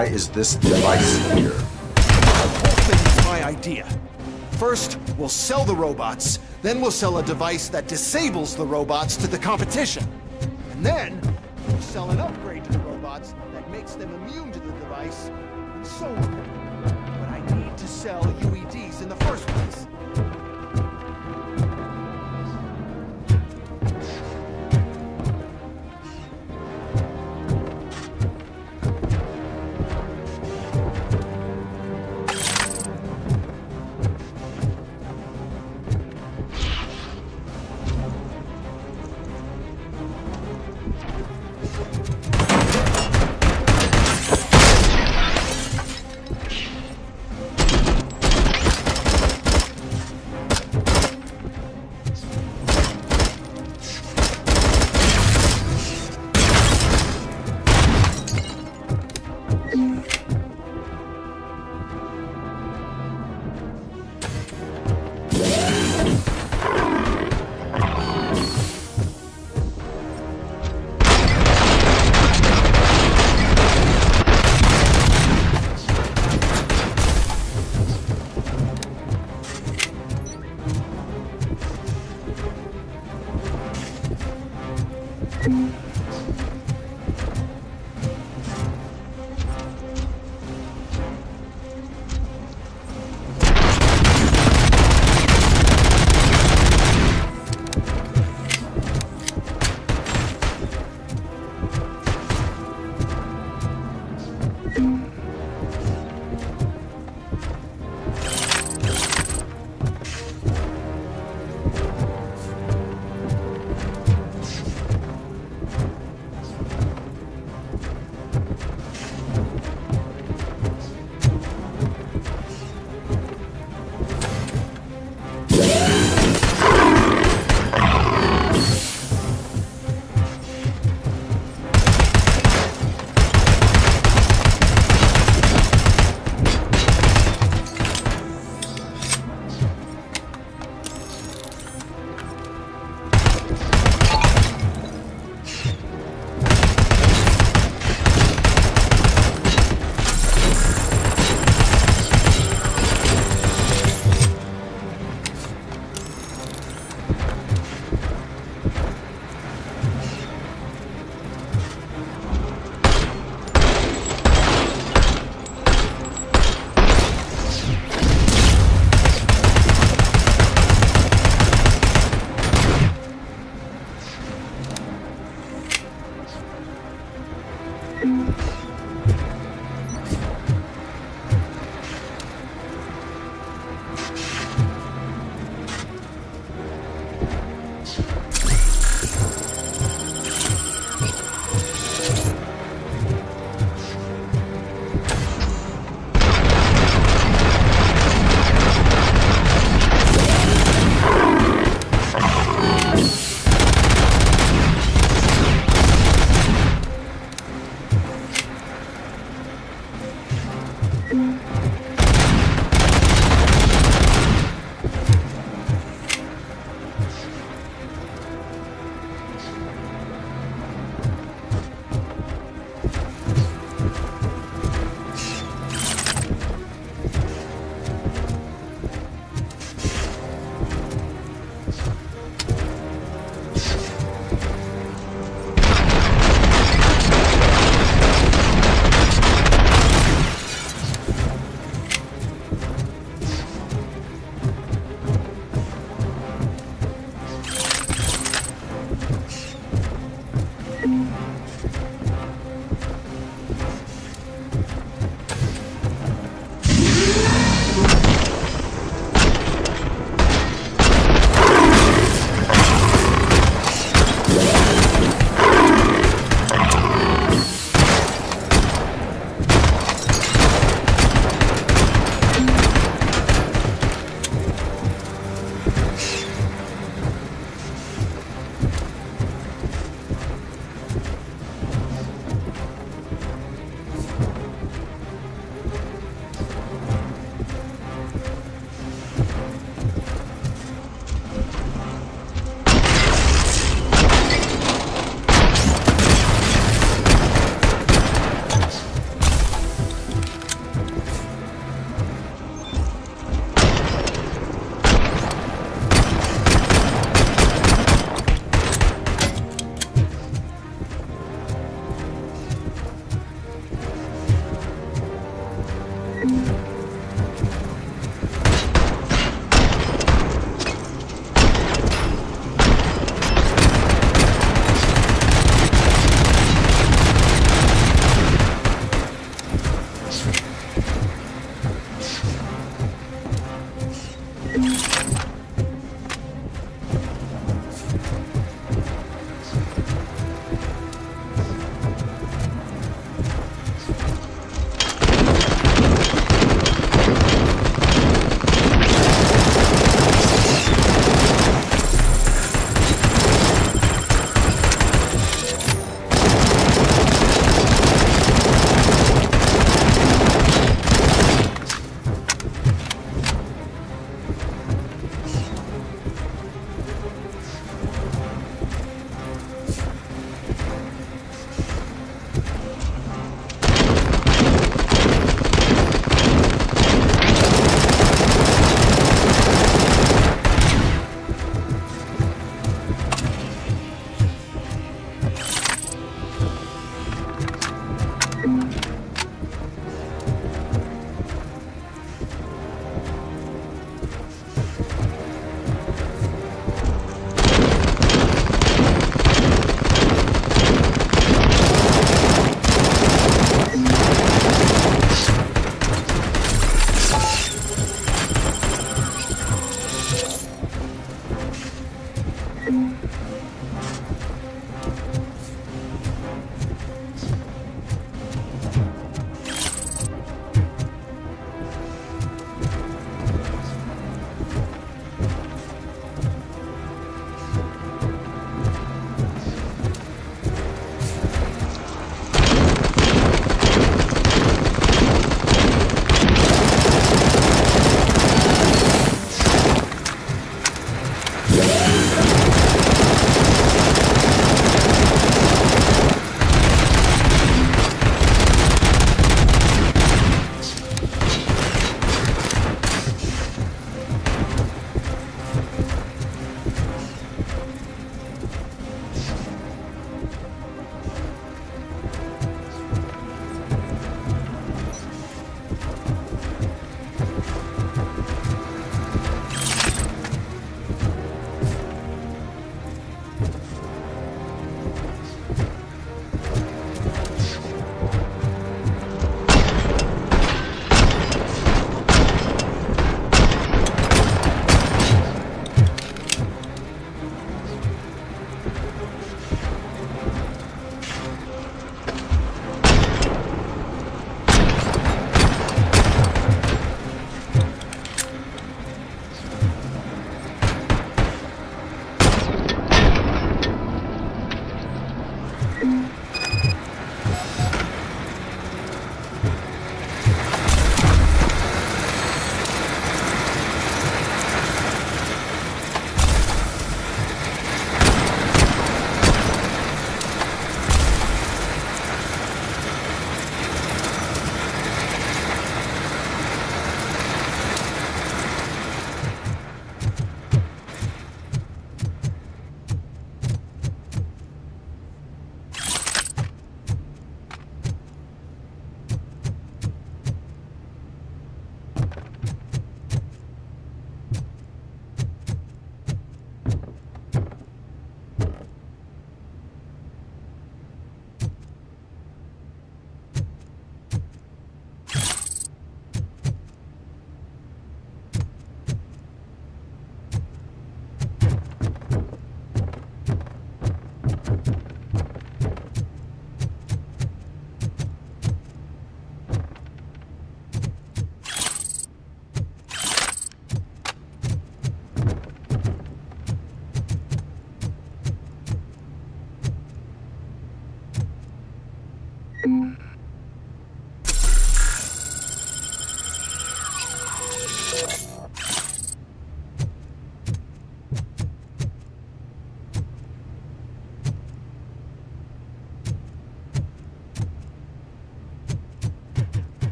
Why is this device here? thing's my idea. First, we'll sell the robots, then we'll sell a device that disables the robots to the competition. And then, we'll sell an upgrade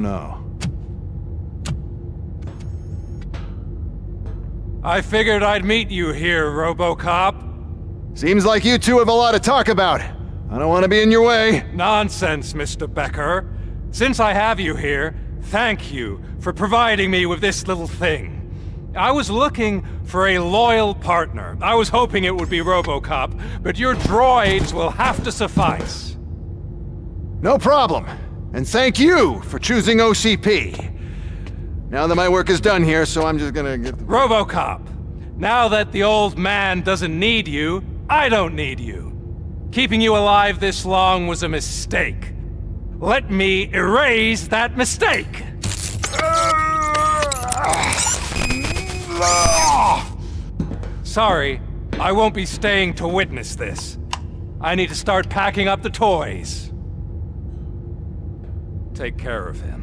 Oh no. I figured I'd meet you here, Robocop. Seems like you two have a lot to talk about. I don't want to be in your way. Nonsense, Mr. Becker. Since I have you here, thank you for providing me with this little thing. I was looking for a loyal partner. I was hoping it would be Robocop, but your droids will have to suffice. No problem. And thank you for choosing OCP. Now that my work is done here, so I'm just gonna get... the- Robocop, now that the old man doesn't need you, I don't need you. Keeping you alive this long was a mistake. Let me erase that mistake! Sorry, I won't be staying to witness this. I need to start packing up the toys. Take care of him.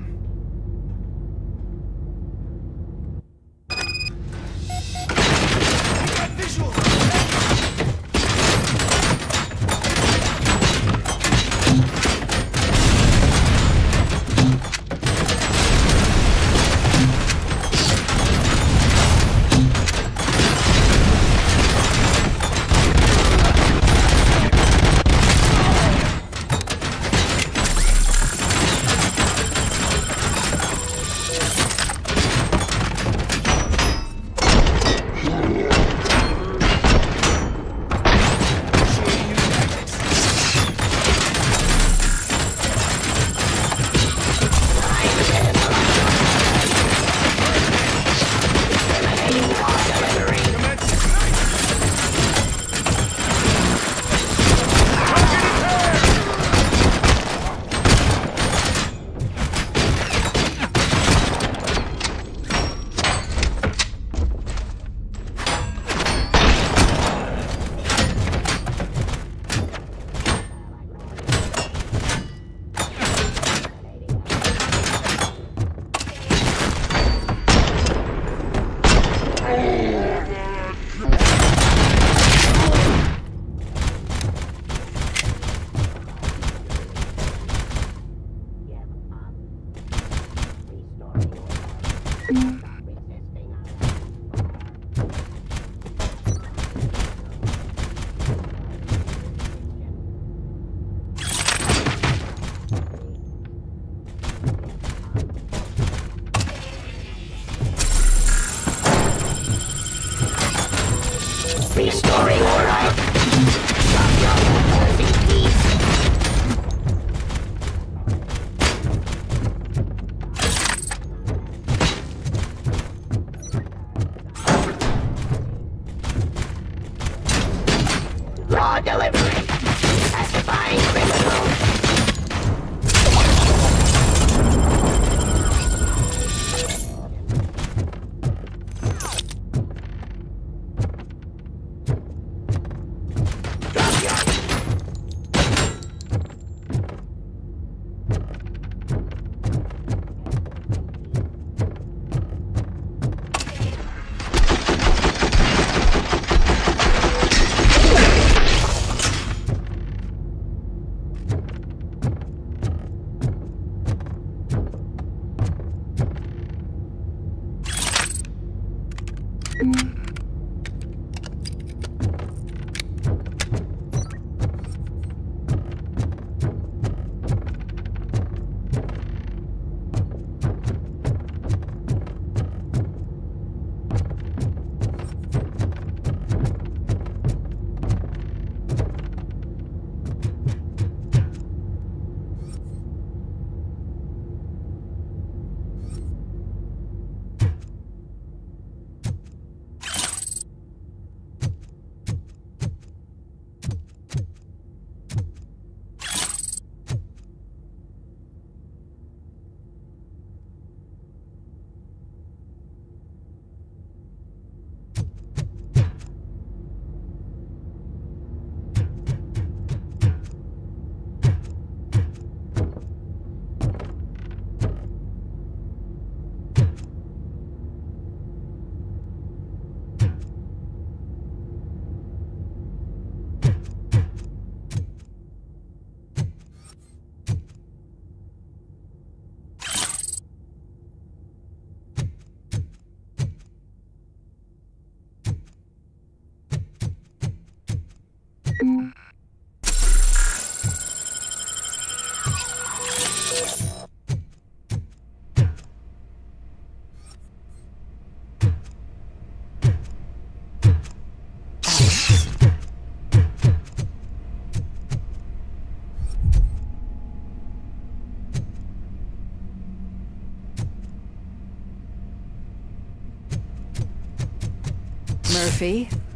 Murphy?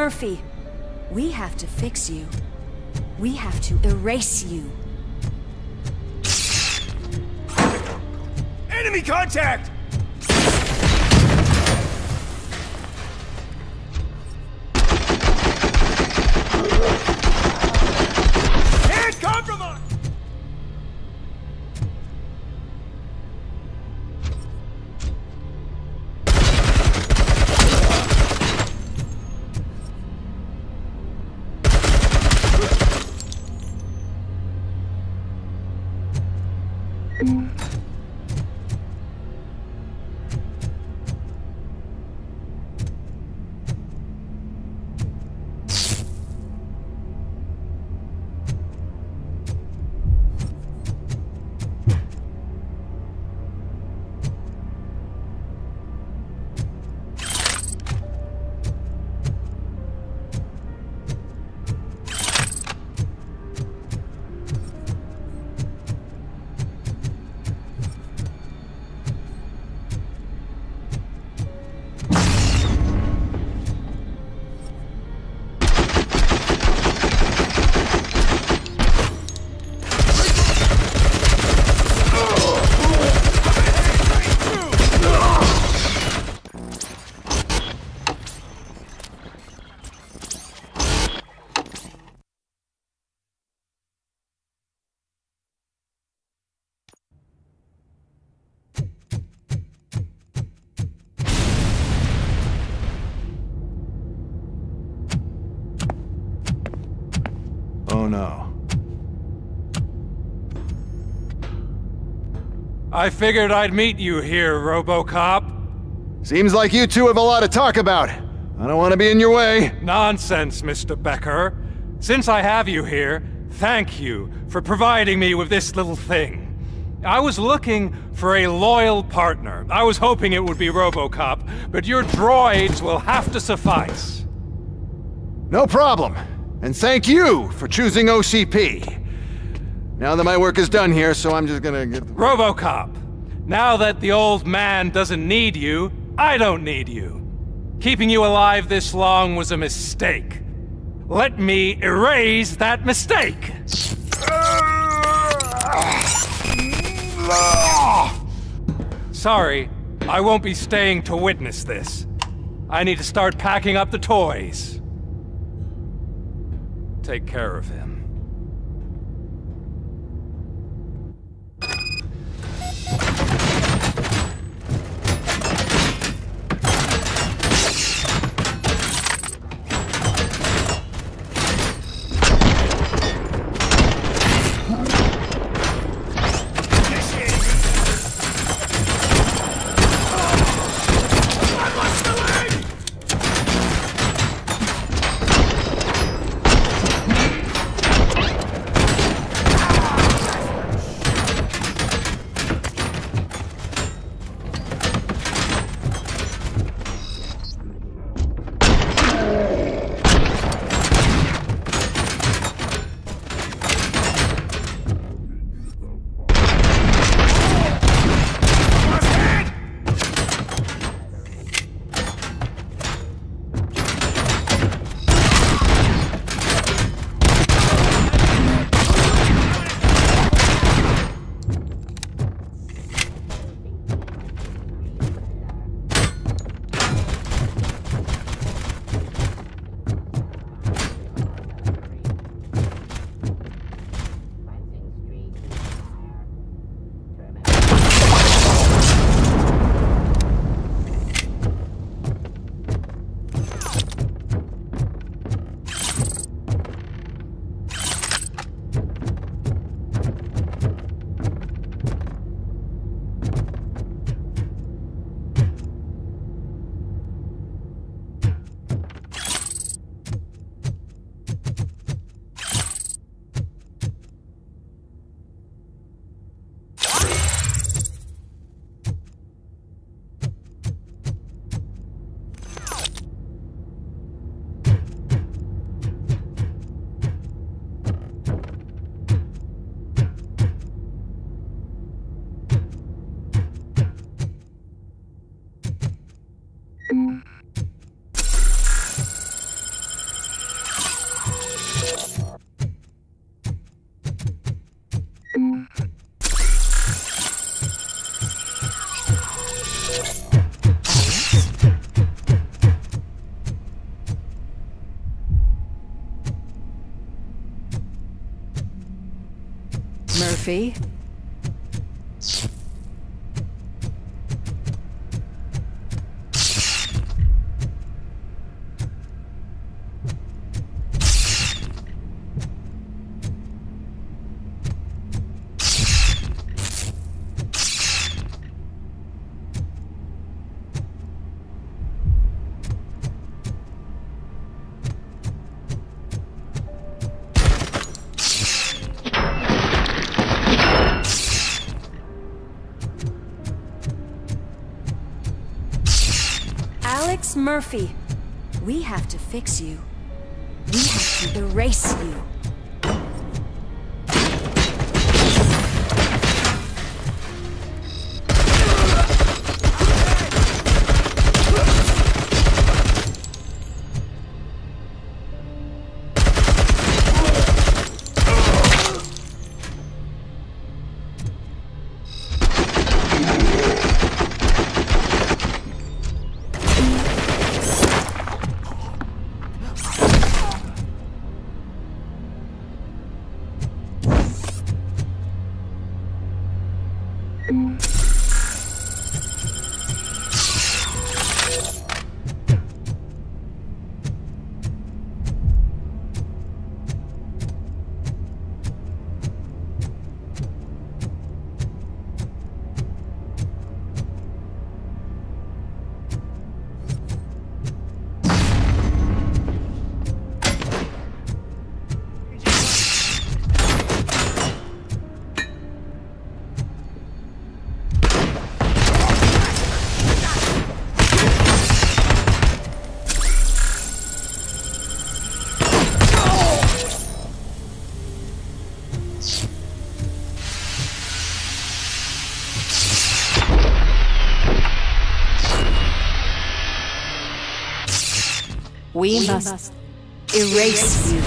Murphy, we have to fix you. We have to erase you. Enemy contact! No. I figured I'd meet you here, Robocop. Seems like you two have a lot to talk about. I don't want to be in your way. Nonsense, Mr. Becker. Since I have you here, thank you for providing me with this little thing. I was looking for a loyal partner. I was hoping it would be Robocop, but your droids will have to suffice. No problem. And thank you for choosing OCP. Now that my work is done here, so I'm just gonna get... Robocop, now that the old man doesn't need you, I don't need you. Keeping you alive this long was a mistake. Let me erase that mistake! Sorry, I won't be staying to witness this. I need to start packing up the toys. Take care of him. Murphy? Murphy, we have to fix you. We, must, erase you.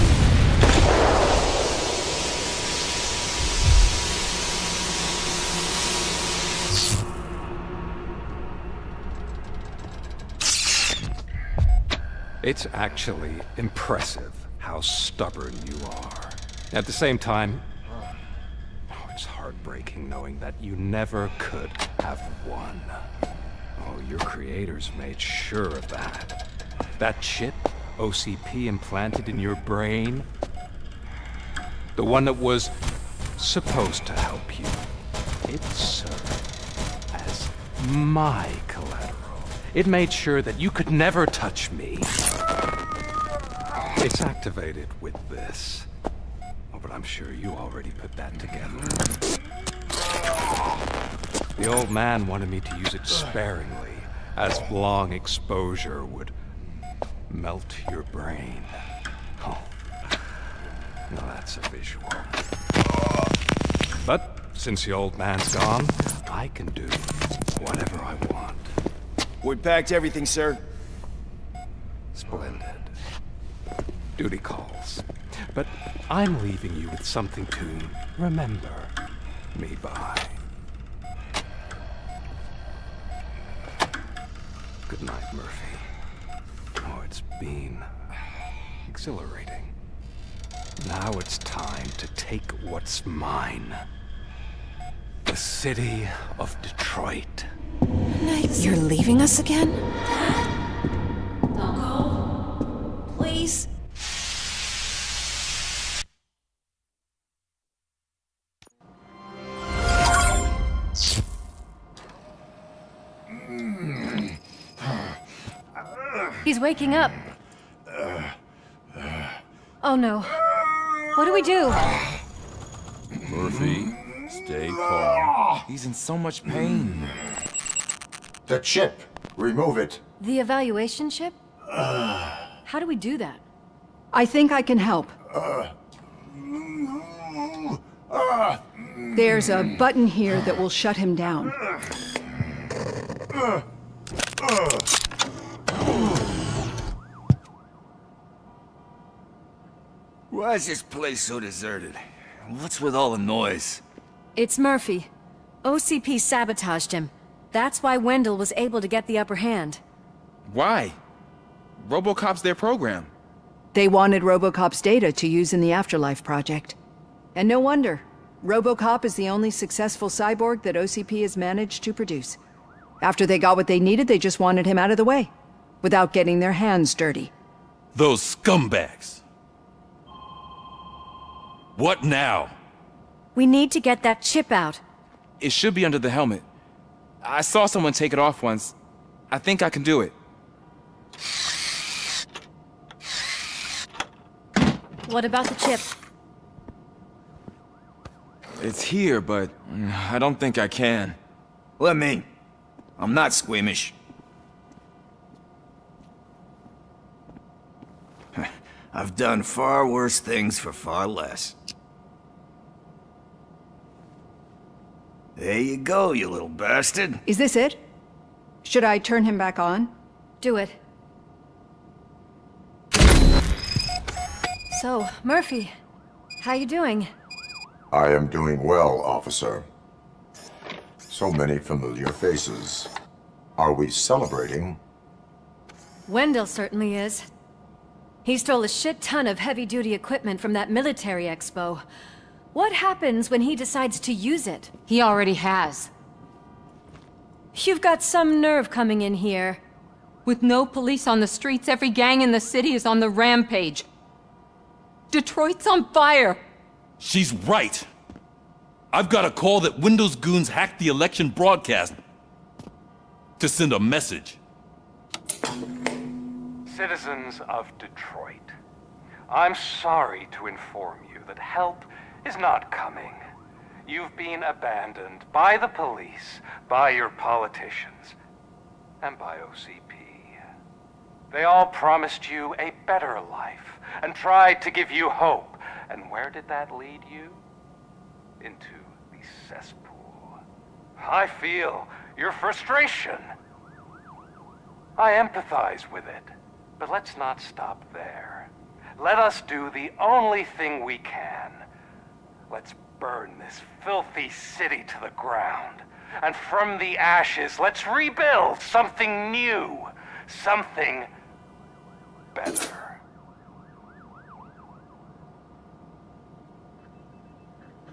It's actually impressive how stubborn you are. At the same time, oh, it's heartbreaking knowing that you never could have won. Oh, your creators made sure of that. That chip OCP implanted in your brain, the one that was supposed to help you, it served as my collateral. It made sure that you could never touch me. It's activated with this. Oh, but I'm sure you already put that together. The old man wanted me to use it sparingly, as long exposure would melt your brain. Oh, now that's a visual. But since the old man's gone, I can do whatever I want. We packed everything, sir. Splendid. Duty calls. But I'm leaving you with something to remember me by. Good night, Murphy. It's been exhilarating. Now it's time to take what's mine. The city of Detroit. You're leaving us again? Dad? Don't go. Please. He's waking up. Oh no. What do we do? Murphy, stay calm. He's in so much pain. The chip. Remove it. The evaluation chip? How do we do that? I think I can help. There's a button here that will shut him down. Why is this place so deserted? What's with all the noise? It's Murphy. OCP sabotaged him. That's why Wendell was able to get the upper hand. Why? Robocop's their program. They wanted Robocop's data to use in the Afterlife project. And no wonder. Robocop is the only successful cyborg that OCP has managed to produce. After they got what they needed, they just wanted him out of the way, without getting their hands dirty. Those scumbags. What now? We need to get that chip out. It should be under the helmet. I saw someone take it off once. I think I can do it. What about the chip? It's here, but I don't think I can. Let me. I'm not squeamish. I've done far worse things for far less. There you go, you little bastard. Is this it? Should I turn him back on? Do it. So, Murphy, how you doing? I am doing well, officer. So many familiar faces. Are we celebrating? Wendell certainly is. He stole a shit ton of heavy-duty equipment from that military expo. What happens when he decides to use it? He already has. You've got some nerve coming in here. With no police on the streets, every gang in the city is on the rampage. Detroit's on fire! She's right. I've got a call that Wendell's goons hacked the election broadcast to send a message. Citizens of Detroit, I'm sorry to inform you that help is not coming. You've been abandoned by the police, by your politicians, and by OCP. They all promised you a better life and tried to give you hope. And where did that lead you? Into the cesspool. I feel your frustration. I empathize with it. But let's not stop there. Let us do the only thing we can. Let's burn this filthy city to the ground. And from the ashes, let's rebuild something new. Something better.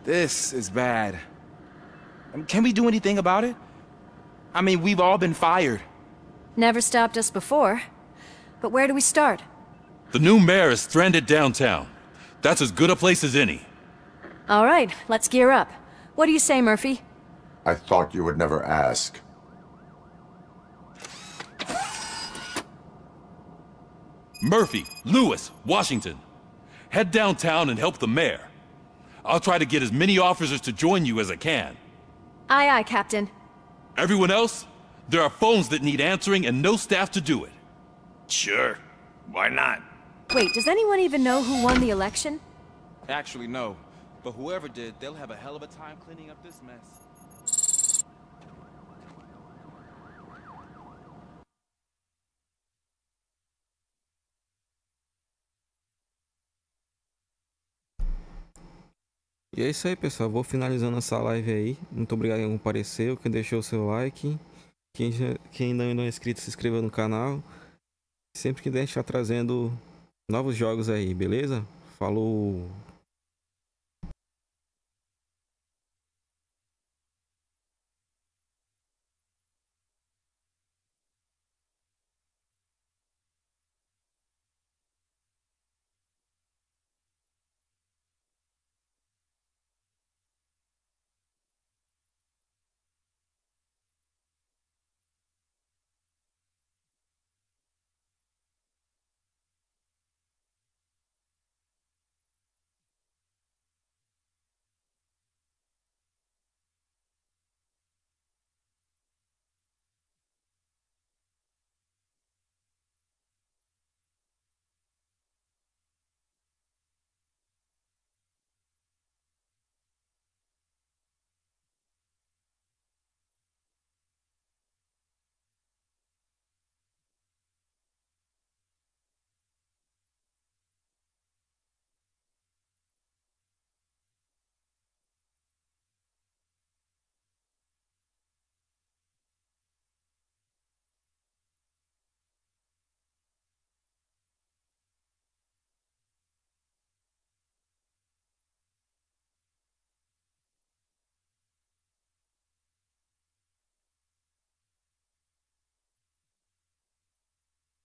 This is bad. Can we do anything about it? I mean, we've all been fired. Never stopped us before. But where do we start? The new mayor is stranded downtown. That's as good a place as any. All right, let's gear up. What do you say, Murphy? I thought you would never ask. Murphy, Lewis, Washington. Head downtown and help the mayor. I'll try to get as many officers to join you as I can. Aye, aye, Captain. Everyone else? There are phones that need answering and no staff to do it. Sure. Why not? Wait, does anyone even know who won the election? Actually, no. But whoever did, they'll have a hell of a time cleaning up this mess. E é isso aí, pessoal. Vou finalizando essa live aí. Muito obrigado quem compareceu, quem deixou o seu like. Quem, já, quem ainda não é inscrito, se inscreva no canal. Sempre que der, a trazendo novos jogos aí, beleza? Falou!